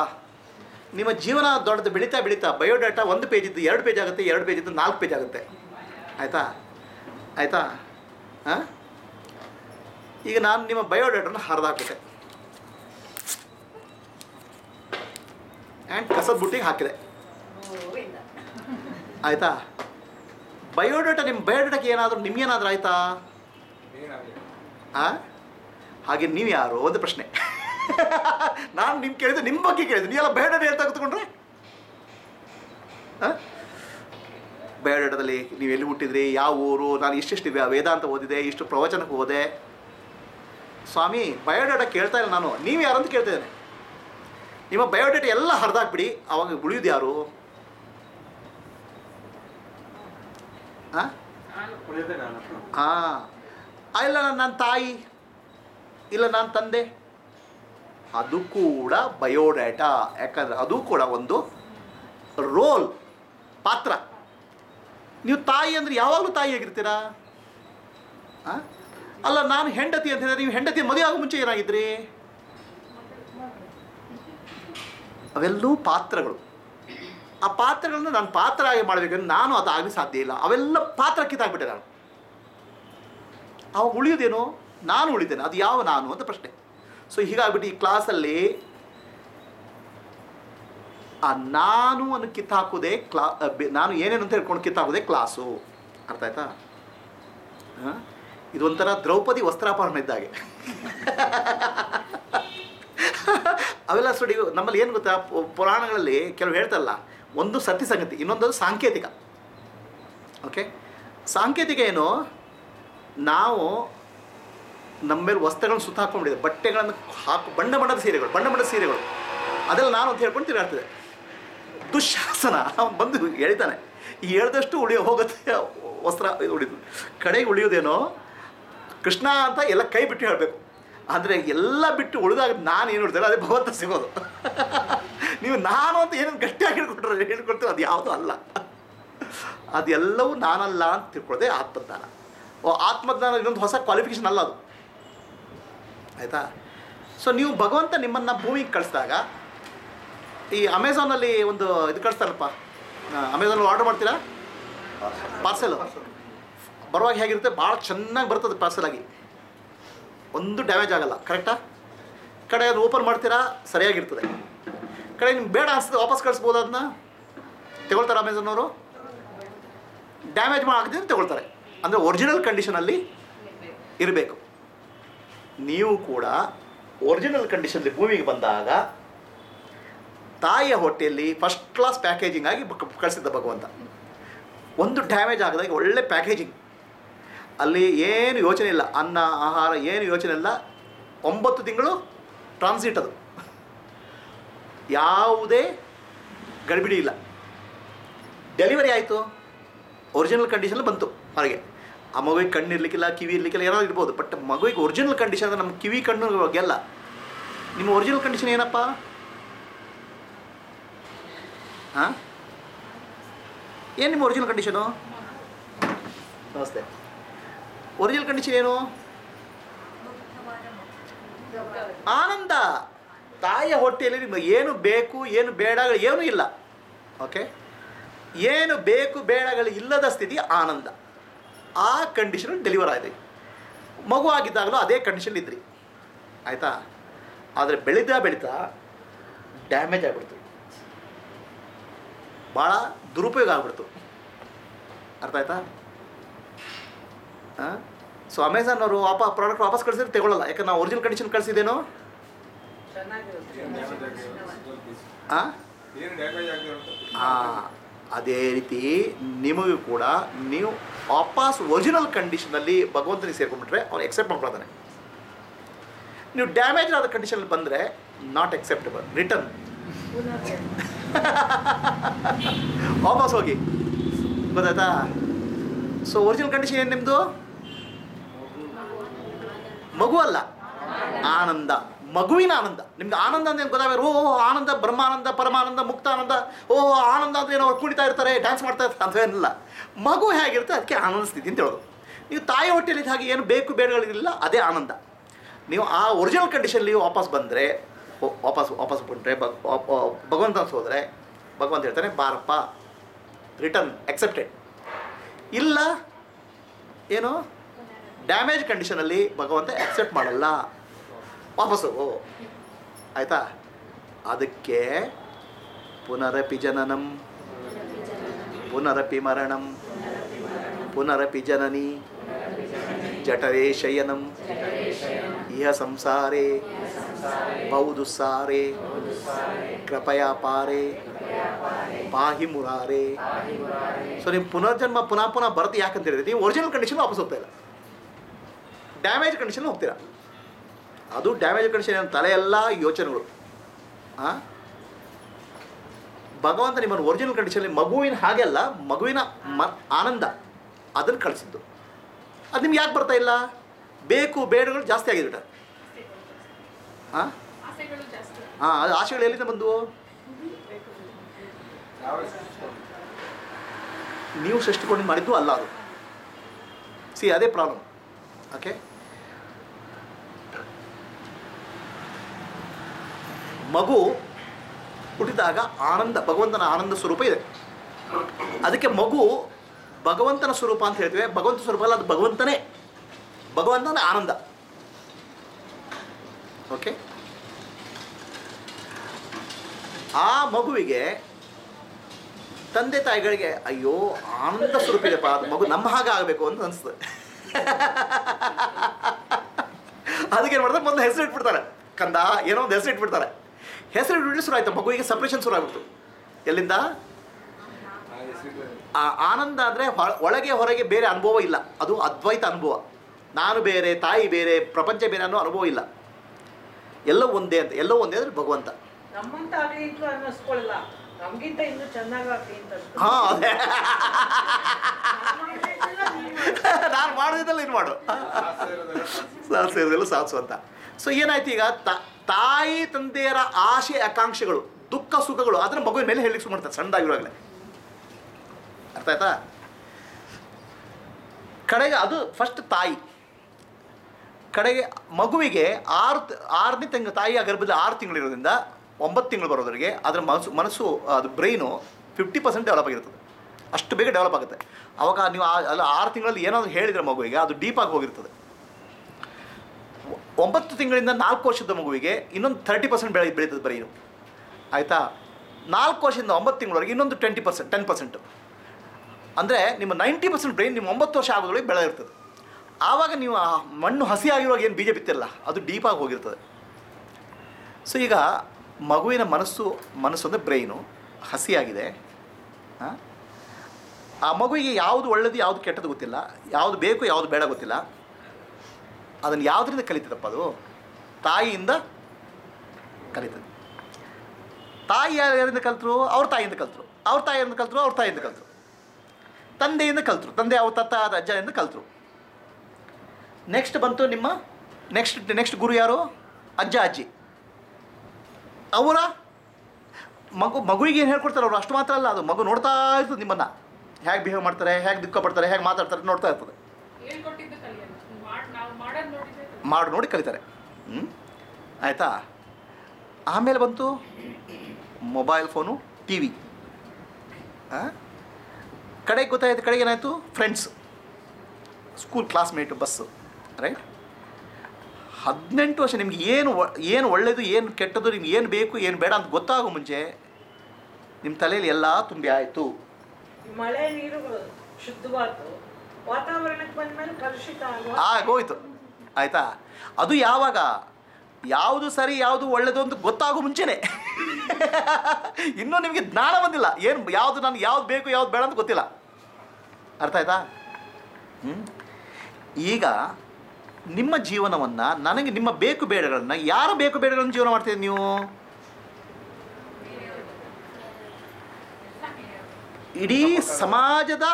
ನಿಮ್ಮ ಜೀವನ ದೊಡ್ಡದು ಬೆಳೀತಾ ಬೆಳೀತಾ ಬಯೋಡಾಟಾ ಒಂದು ಪೇಜ್ ಇದ್ದು ಎರಡು ಪೇಜ್ ಆಗುತ್ತೆ ಎರಡು ಪೇಜ್ ಇದ್ದು ನಾಲ್ಕು ಪೇಜ್ ಆಗುತ್ತೆ. ಆಯಿತಾ? ಆಯಿತಾ? ಹಾಂ? ಈಗ ನಾನು ನಿಮ್ಮ ಬಯೋಡಾಟನ ಹರಿದಾಕ್ಬಿಟ್ಟೆ. ಆ್ಯಂಡ್ ಕಸದ ಬುಟ್ಟಿಗೆ ಹಾಕಿದೆ. ಆಯಿತಾ? ಬಯೋಡಾಟಾ, ನಿಮ್ಮ ಬಯೋಡೇಟಾಗೆ ಏನಾದರೂ ನಿಮಗೇನಾದರೂ ಆಯಿತಾ? ಹಾಂ ಹಾಗೆ ನೀವು ಯಾರು ಒಂದು ಪ್ರಶ್ನೆ. ನಾನು ನಿಮ್ಮ ಕೇಳಿದ್ದು ನಿಮ್ಮ ಬಗ್ಗೆ ಕೇಳಿದ್ದು. ನೀವೆಲ್ಲ ಬಯೋಡೇಟಾ ಹೇಳ್ತಾ ಕೂತ್ಕೊಂಡ್ರೆ? ಹಾಂ ಬಯೋಡೇಟಾದಲ್ಲಿ ನೀವು ಎಲ್ಲಿ ಹುಟ್ಟಿದ್ರಿ, ಯಾವ ಊರು, ನಾನು ಇಷ್ಟಿಷ್ಟು ವೇದಾಂತ ಓದಿದೆ, ಇಷ್ಟು ಪ್ರವಚನಕ್ಕೆ ಹೋದೆ? ಸ್ವಾಮಿ, ಬಯೋಡೇಟಾ ಕೇಳ್ತಾ ಇಲ್ಲ ನಾನು. ನೀವು ಯಾರು ಅಂತ ಕೇಳ್ತಾ ಇದ್ದೇನೆ. ನಿಮ್ಮ ಬಯೋಡೇಟಾ ಎಲ್ಲ ಹರಿದಾಕ್ಬಿಡಿ. ಅವಾಗ ಉಳಿಯೋದು ಯಾರು ಹಾಂ ಉಳಿಯೋದೇ ನಾನು ಹಾಂ ಇಲ್ಲ ನನ್ನ ತಾಯಿ, ಇಲ್ಲ ನಾನು ತಂದೆ. ಅದು ಕೂಡ ಬಯೋಡೇಟಾ, ಯಾಕಂದ್ರೆ ಅದು ಕೂಡ ಒಂದು ರೋಲ್, ಪಾತ್ರ. ನೀವು ತಾಯಿ ಅಂದರೆ ಯಾವಾಗಲೂ ತಾಯಿಯಾಗಿರ್ತೀರಾ ಆಗಿರ್ತೀರಾ? ಅಲ್ಲ, ನಾನು ಹೆಂಡತಿ ಅಂತ ಹೇಳಿದ್ರೆ ನೀವು ಹೆಂಡತಿ ಮದುವೆ ಆಗೋ ಮುಂಚೆ ಏನಾಗಿದ್ರಿ? ಅವೆಲ್ಲೂ ಪಾತ್ರಗಳು. ಆ ಪಾತ್ರಗಳನ್ನು ನಾನು ಪಾತ್ರ ಆಗಿ ಮಾಡಬೇಕಂದ್ರೆ ನಾನು ಅದು ಆಗಲಿ ಸಾಧ್ಯ ಇಲ್ಲ. ಅವೆಲ್ಲ ಪಾತ್ರ ಕಿತ್ತಾಕ್ಬಿಟ್ಟೆ ನಾನು. ಅವಾಗ ಉಳಿಯೋದೇನು? ನಾನು ಉಳಿದೇನೆ ಅದು ಯಾವ ನಾನು ಅಂತ ಪ್ರಶ್ನೆ. ಸೊ ಹೀಗಾಗ್ಬಿಟ್ಟು ಈ ಕ್ಲಾಸಲ್ಲಿ ಆ ನಾನು ಅನ್ನು ಕಿತ್ತಾಕೋದೇ ಕ್ಲಾ ನಾನು ಏನೇನು ಅಂತ ಹೇಳ್ಕೊಂಡು ಕಿತ್ತಾಕೋದೇ ಕ್ಲಾಸು ಅರ್ಥ ಆಯ್ತಾ? ಇದೊಂಥರ ದ್ರೌಪದಿ ವಸ್ತ್ರಾಪಹರಣ ಇದ್ದಾಗೆ ಅವೆಲ್ಲ ಸುಡಿ ನಮ್ಮಲ್ಲಿ ಏನು ಗೊತ್ತಾ? ಪುರಾಣಗಳಲ್ಲಿ ಕೆಲವು ಹೇಳ್ತಲ್ಲ ಒಂದು ಸತ್ಯ ಸಂಗತಿ, ಇನ್ನೊಂದು ಸಾಂಕೇತಿಕ. ಓಕೆ ಸಾಂಕೇತಿಕ ಏನು? ನಾವು ನಮ್ಮ ಮೇಲೆ ವಸ್ತ್ರಗಳನ್ನು ಸುತ್ತ ಹಾಕೊಂಡಿದ್ದೆ ಬಟ್ಟೆಗಳನ್ನು ಹಾಕು, ಬಣ್ಣ ಬಣ್ಣದ ಸೀರೆಗಳು, ಬಣ್ಣ ಬಣ್ಣದ ಸೀರೆಗಳು. ಅದೆಲ್ಲ ನಾನು ಅಂತ ಹೇಳ್ಕೊಂಡು ತಿರುಗಾಡ್ತಿದೆ ದುಶಾಸನ. ಅವನು ಬಂದು ಹೇಳ್ತಾನೆ ಹೇಳ್ದಷ್ಟು ಉಳಿಯೋ ಹೋಗುತ್ತೆ ವಸ್ತ್ರ ಉಳಿದು. ಕಡೆಗೆ ಉಳಿಯೋದೇನೋ ಕೃಷ್ಣ ಅಂತ ಎಲ್ಲ ಕೈ ಬಿಟ್ಟು ಹೇಳಬೇಕು. ಆದರೆ ಎಲ್ಲ ಬಿಟ್ಟು ಉಳಿದಾಗ ನಾನು ಏನು ಹೇಳ್ತಾರೆ ಅದೇ ಭಗವಂತ ಸಿಗೋದು. ನೀವು ನಾನು ಅಂತ ಏನೇನು ಗಟ್ಟಿಯಾಗಿ ಹೇಳ್ಕೊಟ್ರೆ ಹೇಳ್ಕೊಡ್ತೀವಿ, ಅದು ಯಾವುದೂ ಅಲ್ಲ. ಅದೆಲ್ಲವೂ ನಾನಲ್ಲ ಅಂತ ತಿಳ್ಕೊಳ್ಳೋದೇ ಆತ್ಮಜ್ಞಾನ. ಓ, ಆತ್ಮಜ್ಞಾನ ಇನ್ನೊಂದು ಹೊಸ ಕ್ವಾಲಿಫಿಕೇಶನ್ ಅಲ್ಲ ಅದು. ಆಯಿತಾ? ಸೊ ನೀವು ಭಗವಂತ ನಿಮ್ಮನ್ನು ಭೂಮಿಗೆ ಕಳಿಸಿದಾಗ, ಈ ಅಮೆಝಾನಲ್ಲಿ ಒಂದು ಇದು ಕಳಿಸ್ತಾರಪ್ಪ. ಅಮೆಝಾನಲ್ಲಿ ಆರ್ಡರ್ ಮಾಡ್ತೀರಾ? ಪಾರ್ಸೆಲು ಬರುವಾಗ ಹೇಗಿರುತ್ತೆ? ಭಾಳ ಚೆನ್ನಾಗಿ ಬರ್ತದೆ ಪಾರ್ಸೆಲ್ ಆಗಿ. ಒಂದು ಡ್ಯಾಮೇಜ್ ಆಗಲ್ಲ ಕರೆಕ್ಟಾ ಕಡೆ ಅದು ಓಪನ್ ಮಾಡ್ತೀರಾ? ಸರಿಯಾಗಿರ್ತದೆ. ಕಡೆ ನಿಮ್ಗೆ ಬೇಡ ಅನಿಸ್ತದೆ ವಾಪಸ್ ಕಳಿಸ್ಬೋದು ಅದನ್ನ? ತಗೊಳ್ತಾರೆ ಅಮೆಝಾನವರು ಡ್ಯಾಮೇಜ್ ಮಾಡಿ ತಗೊಳ್ತಾರೆ. ಅಂದರೆ ಒರಿಜಿನಲ್ ಕಂಡೀಷನಲ್ಲಿ ಇರಬೇಕು. ನೀವು ಕೂಡ ಒರಿಜಿನಲ್ ಕಂಡೀಷನಲ್ಲಿ ಭೂಮಿಗೆ ಬಂದಾಗ ತಾಯಿಯ ಹೊಟ್ಟೆಯಲ್ಲಿ ಫಸ್ಟ್ ಕ್ಲಾಸ್ ಪ್ಯಾಕೇಜಿಂಗ್ ಆಗಿ ಕಳಿಸಿದ್ದ ಭಗವಂತ. ಒಂದು ಡ್ಯಾಮೇಜ್ ಆಗದಾಗ ಒಳ್ಳೆ ಪ್ಯಾಕೇಜಿಂಗ್ ಅಲ್ಲಿ ಏನು ಯೋಚನೆ ಇಲ್ಲ. ಅನ್ನ, ಆಹಾರ ಏನು ಯೋಚನೆ ಇಲ್ಲ. ಒಂಬತ್ತು ತಿಂಗಳು ಟ್ರಾನ್ಸಿಟ್ ಅದು. ಯಾವುದೇ ಗಡಿಬಿಡಿ ಇಲ್ಲ. ಡೆಲಿವರಿ ಆಯಿತು. ಒರಿಜಿನಲ್ ಕಂಡೀಷನ್ ಬಂತು ಹೊರಗೆ. ಆ ಮಗುವಿಗೆ ಕಣ್ಣು ಇರಲಿಕ್ಕಿಲ್ಲ, ಕಿವಿ ಇರಲಿಕ್ಕಿಲ್ಲ ಏನೋ ಇರ್ಬೋದು. ಬಟ್ ಮಗುವಿಗೆ ಒರಿಜಿನಲ್ ಕಂಡೀಷನ್ ಅಂದರೆ ನಮ್ಮ ಕಿವಿ ಕಣ್ಣು ಗೆಲ್ಲ ನಿಮ್ಮ ಒರಿಜಿನಲ್ ಕಂಡೀಷನ್ ಏನಪ್ಪ? ಹಾಂ ಏನು ನಿಮ್ಮ ಒರಿಜಿನಲ್ ಕಂಡೀಷನು ನಮಸ್ತೆ. ಒರಿಜಿನಲ್ ಕಂಡೀಷನ್ ಏನು? ಆನಂದ. ತಾಯಿಯ ಹೊಟ್ಟೆಯಲ್ಲಿ ನಿಮಗೆ ಏನು ಬೇಕು, ಏನು ಬೇಡಗಳು ಏನು ಇಲ್ಲ. ಓಕೆ ಏನು ಬೇಕು, ಬೇಡಗಳು ಇಲ್ಲದ ಸ್ಥಿತಿ ಆನಂದ. ಆ ಕಂಡೀಷನ್ ಡೆಲಿವರ್ ಆಯಿತು. ಮಗು ಆಗಿದ್ದಾಗಲೂ ಅದೇ ಕಂಡೀಷನ್ ಇದ್ರಿ. ಆಯಿತಾ? ಆದರೆ ಬೆಳೀತಾ ಬೆಳೀತಾ ಡ್ಯಾಮೇಜ್ ಆಗಿಬಿಡ್ತು. ಭಾಳ ದುರುಪಯೋಗ ಆಗ್ಬಿಡ್ತು. ಅರ್ಥ ಆಯ್ತಾ? ಸೊ ಅಮೆಝಾನ್ ಅವರು ವಾಪ ಪ್ರಾಡಕ್ಟ್ ವಾಪಸ್ ಕಳಿಸಿದ್ರೆ ತಗೊಳ್ಳಲ್ಲ ಯಾಕಂದ್ರೆ ನಾವು ಒರಿಜಿನಲ್ ಕಂಡೀಷನ್ ಕಳಿಸಿದ್ದೇನೋ ಚೆನ್ನಾಗಿರುತ್ತೆ ಹಾಂ ಏನು ಡ್ಯಾಮೇಜ್ ಆಗಿರೋ ಹಾಂ ಅದೇ ರೀತಿ ನಿಮಗೂ ಕೂಡ ನೀವು ವಾಪಸ್ ಒರಿಜಿನಲ್ ಕಂಡೀಷನಲ್ಲಿ ಭಗವಂತನಿಗೆ ಸೇರ್ಕೊಂಡ್ಬಿಟ್ರೆ ಅವ್ನು ಎಕ್ಸೆಪ್ಟ್ ಮಾಡ್ಕೊಳ್ತಾನೆ ನೀವು ಡ್ಯಾಮೇಜ್ ಆದ ಕಂಡೀಷನಲ್ಲಿ ಬಂದರೆ ನಾಟ್ ಎಕ್ಸೆಪ್ಟಬಲ್ ರಿಟರ್ನ್ ವಾಪಸ್ ಹೋಗಿ. ಗೊತ್ತಾಯ್ತಾ? ಸೊ ಒರಿಜಿನಲ್ ಕಂಡೀಷನ್ ಏನು ನಿಮ್ಮದು ಮಗು ಅಲ್ಲ. ಆನಂದ. ಮಗುವಿನ ಆನಂದ. ನಿಮ್ಗೆ ಆನಂದ ಅಂದ್ರೆ ಗೊತ್ತಾಗ ಓ, ಆನಂದ, ಬ್ರಹ್ಮಾನಂದ, ಪರಮಾನಂದ, ಮುಕ್ತಾನಂದ. ಓ, ಆನಂದ ಅಂದ್ರೆ ಏನೋ ಅವ್ರು ಕುಣಿತಾ ಇರ್ತಾರೆ ಡ್ಯಾನ್ಸ್ ಮಾಡ್ತಾ ಇರ್ತಾರೆ ಅಂತವೇನಿಲ್ಲ ಮಗು ಹೇಗಿರುತ್ತೆ? ಅದಕ್ಕೆ ಆನಂದ ಸ್ಥಿತಿ ಅಂತ ಹೇಳೋದು. ನೀವು ತಾಯಿ ಹೊಟ್ಟೆಯಲ್ಲಿ ಹಾಗೆ ಏನು ಬೇಕು ಬೇಡಗಳಿರಲಿಲ್ಲ ಅದೇ ಆನಂದ. ನೀವು ಆ ಒರಿಜಿನಲ್ ಕಂಡೀಷನ್ಲಿ ವಾಪಸ್ ಬಂದರೆ ವಾಪಸ್ ವಾಪಸ್ ಬಂದರೆ ಭಗ್ ಭಗವಂತ ಹೋದರೆ ಭಗವಂತ ಹೇಳ್ತಾನೆ, ಬಾರಪ್ಪ ರಿಟರ್ನ್ ಎಕ್ಸೆಪ್ಟೆಡ್ ಇಲ್ಲ, ಏನು? ಡ್ಯಾಮೇಜ್ ಕಂಡೀಷನಲ್ಲಿ ಭಗವಂತ ಅಕ್ಸೆಪ್ಟ್ ಮಾಡಲ್ಲ. ವಾಪಸ್ಸು. ಆಯಿತಾ? ಅದಕ್ಕೆ ಪುನರಪಿ ಜನನಂ ಪುನರಪಿ ಮರಣಂ ಪುನರಪಿ ಜನನಿ ಜಠರೇ ಶಯನಂ ಇಹ ಸಂಸಾರೇ. ಬಹುದುಸ್ಸಾರೇ. ಕೃಪಯಾ ಪಾರೆ ಪಾಹಿ ಮುರಾರೇ. ಸೊ ನಿಮ್ಮ ಪುನರ್ಜನ್ಮ ಪುನಃ ಪುನಃ ಬರುತ್ತೆ ಯಾಕಂತ ಹೇಳಿದ್ರೆ, ನೀವು ಒರಿಜಿನಲ್ ಕಂಡೀಷನ್ ವಾಪಸ್ ಹೋಗ್ತಾ ಇಲ್ಲ. ಡ್ಯಾಮೇಜ್ ಕಂಡೀಷನ್ ಹೋಗ್ತೀರಾ. ಅದು ಡ್ಯಾಮೇಜ್ ಕಂಡೀಷನ್ ತಲೆ ಎಲ್ಲ ಯೋಚನೆಗಳು. ಹಾಂ ಭಗವಂತ ನಿಮ್ಮನ್ನು ಒರಿಜಿನಲ್ ಕಂಡೀಷನಲ್ಲಿ ಮಗುವಿನ ಹಾಗೆ ಅಲ್ಲ ಮಗುವಿನ ಮ ಆನಂದ. ಅದನ್ನು ಕಳಿಸಿದ್ದು. ಅದು ನಿಮ್ಗೆ ಯಾಕೆ ಬರ್ತಾ ಇಲ್ಲ? ಬೇಕು ಬೇಡಗಳು ಜಾಸ್ತಿ ಆಗಿದೆ ಹಾಂ ಹಾಂ ಅದು ಆಸೆಗಳು ಎಲ್ಲಿಂದ ಬಂದವು? ನೀವು ಸೃಷ್ಟಿಕೊಂಡು ಮಾಡಿದ್ದು ಅಲ್ಲ ಅದು. ಸಿ ಅದೇ ಪ್ರಾಬ್ಲಮ್ ಓಕೆ ಮಗು ಹುಟ್ಟಿದಾಗ ಆನಂದ, ಭಗವಂತನ ಆನಂದ ಸ್ವರೂಪ ಇದೆ. ಅದಕ್ಕೆ ಮಗು ಭಗವಂತನ ಸ್ವರೂಪ ಅಂತ ಹೇಳ್ತೀವಿ. ಭಗವಂತ ಸ್ವರೂಪ ಅಲ್ಲ, ಅದು ಭಗವಂತನೇ. ಭಗವಂತನ ಆನಂದ. ಓಕೆ ಆ ಮಗುವಿಗೆ ತಂದೆ ತಾಯಿಗಳಿಗೆ, ಅಯ್ಯೋ, ಆನಂದ ಸ್ವರೂಪ ಇದೆಪ್ಪ, ಅದು ಮಗು ನಮ್ಮ ಹಾಗೆ ಆಗಬೇಕು ಅಂತ ಅನಿಸ್ತದೆ ಅದಕ್ಕೆ ಏನು ಮಾಡ್ತಾರೆ? ಮೊದಲು ಹೆಸರು ಇಟ್ಬಿಡ್ತಾರೆ. ಕಂದ, ಏನೋ ಒಂದು ಹೆಸರು ಇಟ್ಬಿಡ್ತಾರೆ. ಹೆಸರು ಇಡಲು ಶುರು ಆಯಿತು ಮಗುವಿಗೆ ಸಪ್ರೇಷನ್ ಶುರು ಆಗ್ಬಿಟ್ಟು ಎಲ್ಲಿಂದ? ಆ ಆನಂದ ಅಂದರೆ ಒಳಗೆ ಹೊರಗೆ ಬೇರೆ ಅನುಭವ ಇಲ್ಲ. ಅದು ಅದ್ವೈತ ಅನುಭವ. ನಾನು ಬೇರೆ ತಾಯಿ ಬೇರೆ ಪ್ರಪಂಚ ಬೇರೆ ಅನ್ನೋ ಅನುಭವ ಇಲ್ಲ. ಎಲ್ಲ ಒಂದೇ ಅಂತ ಎಲ್ಲೋ ಒಂದೇ ಅಂದರೆ ಭಗವಂತ. ಹಾಂ ಅದೇ. ನಾನು ಮಾಡೋದಿದ್ದಲ್ಲ ಇನ್ನು ಮಾಡು. ಸಾಹಸ ಇರೋದೆಲ್ಲ. ಸಾಧಿಸು ಅಂತ. ಸೊ ಏನಾಯ್ತು ಈಗ? ತಾಯಿ, ತಂದೆಯರ ಆಶೆ, ಆಕಾಂಕ್ಷೆಗಳು, ದುಃಖ, ಸುಖಗಳು ಅದನ್ನ ಮಗುವಿನ ಮೇಲೆ ಹೇಳಲಿಕ್ಕೆ ಮಾಡ್ತಾರೆ, ಸಣ್ಣದಾಗಿರುವಾಗಲೇ. ಅರ್ಥ ಆಯ್ತಾ? ಕಡೆಗೆ ಅದು ಫಸ್ಟ್ ತಾಯಿ. ಕಡೆಗೆ ಮಗುವಿಗೆ ಆರು ಆರನೇ ತಿಂಗಳು, ತಾಯಿಯ ಗರ್ಭದಲ್ಲಿ ಆರು ತಿಂಗಳಿರೋದ್ರಿಂದ ಒಂಬತ್ತು ತಿಂಗಳು ಬರೋದ್ರಿಗೆ ಅದರ ಮನಸ್ಸು ಮನಸ್ಸು, ಅದು ಬ್ರೈನು ಫಿಫ್ಟಿ ಪರ್ಸೆಂಟ್ ಡೆವಲಪ್ ಆಗಿರ್ತದೆ. ಅಷ್ಟು ಬೇಗ ಡೆವಲಪ್ ಆಗುತ್ತೆ. ಅವಾಗ ನೀವು ಅಲ್ಲಿ, ಆರು ತಿಂಗಳಲ್ಲಿ ಏನಾದರೂ ಹೇಳಿದ್ರೆ ಮಗುವಿಗೆ, ಅದು ಡೀಪಾಗಿ ಹೋಗಿರ್ತದೆ. ಒಂಬತ್ತು ತಿಂಗಳಿಂದ ನಾಲ್ಕು ವರ್ಷದ ಮಗುವಿಗೆ ಇನ್ನೊಂದು ತರ್ಟಿ ಪರ್ಸೆಂಟ್ ಬೆಳೆ ಬೆಳೀತದೆ ಬ್ರೈನು ಆಯಿತಾ? ನಾಲ್ಕು ವರ್ಷದಿಂದ ಒಂಬತ್ತು ತಿಂಗಳವರೆಗೆ ಇನ್ನೊಂದು ಟ್ವೆಂಟಿ ಪರ್ಸೆಂಟ್ ಟೆನ್ ಪರ್ಸೆಂಟು ಅಂದರೆ ನಿಮ್ಮ ನೈಂಟಿ ಪರ್ಸೆಂಟ್ ಬ್ರೈನ್ ನಿಮ್ಮ ಒಂಬತ್ತು ವರ್ಷ ಆಗೋದ್ರೊಳಗೆ ಬೆಳೆ ಇರ್ತದೆ. ಆವಾಗ ನೀವು ಆ ಮಣ್ಣು ಹಸಿ ಆಗಿರುವಾಗ ಏನು ಬೀಜ ಬಿತ್ತಿರಲ್ಲ, ಅದು ಡೀಪಾಗಿ ಹೋಗಿರ್ತದೆ. ಸೊ ಈಗ ಮಗುವಿನ ಮನಸ್ಸು ಮನಸ್ಸು ಅಂದರೆ ಬ್ರೈನು ಹಸಿಯಾಗಿದೆ? ಆ ಮಗುವಿಗೆ ಯಾವುದು ಒಳ್ಳೆಯದು ಯಾವುದು ಕೆಟ್ಟದ್ದು ಗೊತ್ತಿಲ್ಲ. ಯಾವುದು ಬೇಕು, ಯಾವುದು ಬೇಡ ಗೊತ್ತಿಲ್ಲ. ಅದನ್ನು ಯಾವುದರಿಂದ ಕಲಿತದಪ್ಪ ಅದು? ತಾಯಿಯಿಂದ ಕಲಿತದೆ ತಾಯಿ ಯಾರಿಂದ ಕಲಿತರು? ಅವ್ರ ತಾಯಿಯಿಂದ ಕಲಿತರು. ಅವ್ರ ತಾಯಿಯಿಂದ ಕಲಿತರು? ಅವ್ರ ತಾಯಿಯಿಂದ ಕಲಿತರು. ತಂದೆಯಿಂದ ಕಲಿತರು. ತಂದೆ ಅವ್ರ ತತ್ತ ಆದ ಅಜ್ಜದಿಂದ ಕಲಿತರು. ನೆಕ್ಸ್ಟ್ ಬಂತು ನಿಮ್ಮ ನೆಕ್ಸ್ಟ್ ನೆಕ್ಸ್ಟ್ ಗುರು ಯಾರು? ಅಜ್ಜ, ಅಜ್ಜಿ. ಅವರ ಮಗು, ಮಗುವಿಗೆ ಏನು ಹೇಳ್ಕೊಡ್ತಾರೆ ಅವರು? ಅಷ್ಟು ಮಾತ್ರ ಅಲ್ಲ ಅದು. ಮಗು ನೋಡ್ತಾ ಇರ್ತದೆ ನಿಮ್ಮನ್ನು. ಹೇಗೆ ಬಿಹೇವ್ ಮಾಡ್ತಾರೆ, ಹೇಗೆ ದುಃಖ ಪಡ್ತಾರೆ ಹೇಗೆ ಮಾತಾಡ್ತಾರೆ ನೋಡ್ತಾ ಇರ್ತದೆ ಹೇಳ್ಕೊಟ್ಟಿದ್ದು ಕಲಿಯಲ್ಲ ಮಾಡ್ ನಾವು ಮಾಡೋದು ನೋಡಿದ್ರೆ ಮಾಡಿ ನೋಡಿ ಕಲಿತಾರೆ. ಆಯಿತಾ? ಆಮೇಲೆ ಬಂತು ಮೊಬೈಲ್ ಫೋನು ಟಿ ವಿ. ಕಡೆಗೆ ಗೊತ್ತಾಯಿತು ಕಡೆಗೆ ಏನಾಯಿತು? Friends school classmate bus right ಹದಿನೆಂಟು ವರ್ಷ ನಿಮ್ಗೆ ಏನು ಏನು ಒಳ್ಳೆಯದು ಏನು ಕೆಟ್ಟದ್ದು ನಿಮ್ಗೆ ಏನು ಬೇಕು ಏನು ಬೇಡ ಅಂತ ಗೊತ್ತಾಗೋ ಮುಂಚೆ ನಿಮ್ಮ ತಲೆಯಲ್ಲಿ ಎಲ್ಲ ತುಂಬಿ ಆಯಿತು. ಮಳೆ ನೀರು ಶುದ್ಧವಾಯಿತು. ವಾತಾವರಣಕ್ಕೆ ಬಂದ್ಮೇಲೆ ಕಲುಷಿತ ಆಗುವ ಆಗೋಯ್ತು. ಆಯಿತಾ? ಅದು ಯಾವಾಗ? ಯಾವುದು ಸರಿ, ಯಾವುದು ಒಳ್ಳೆಯದು ಅಂತ ಗೊತ್ತಾಗೋ ಮುಂಚೆನೆ. ಇನ್ನೂ ನಿಮಗೆ ಜ್ಞಾನ ಬಂದಿಲ್ಲ. ಏನು, ಯಾವುದು ನನಗೆ ಯಾವ್ದು ಬೇಕು, ಯಾವ್ದು ಬೇಡ ಅಂತ ಗೊತ್ತಿಲ್ಲ. ಅರ್ಥ ಆಯ್ತಾ? ಈಗ ನಿಮ್ಮ ಜೀವನವನ್ನು, ನನಗೆ ನಿಮ್ಮ ಬೇಕು ಬೇಡಗಳನ್ನು, ಯಾರ ಬೇಕು ಬೇಡಗಳನ್ನು ಜೀವನ ಮಾಡ್ತೀರಿ ನೀವು? ಇಡೀ ಸಮಾಜದ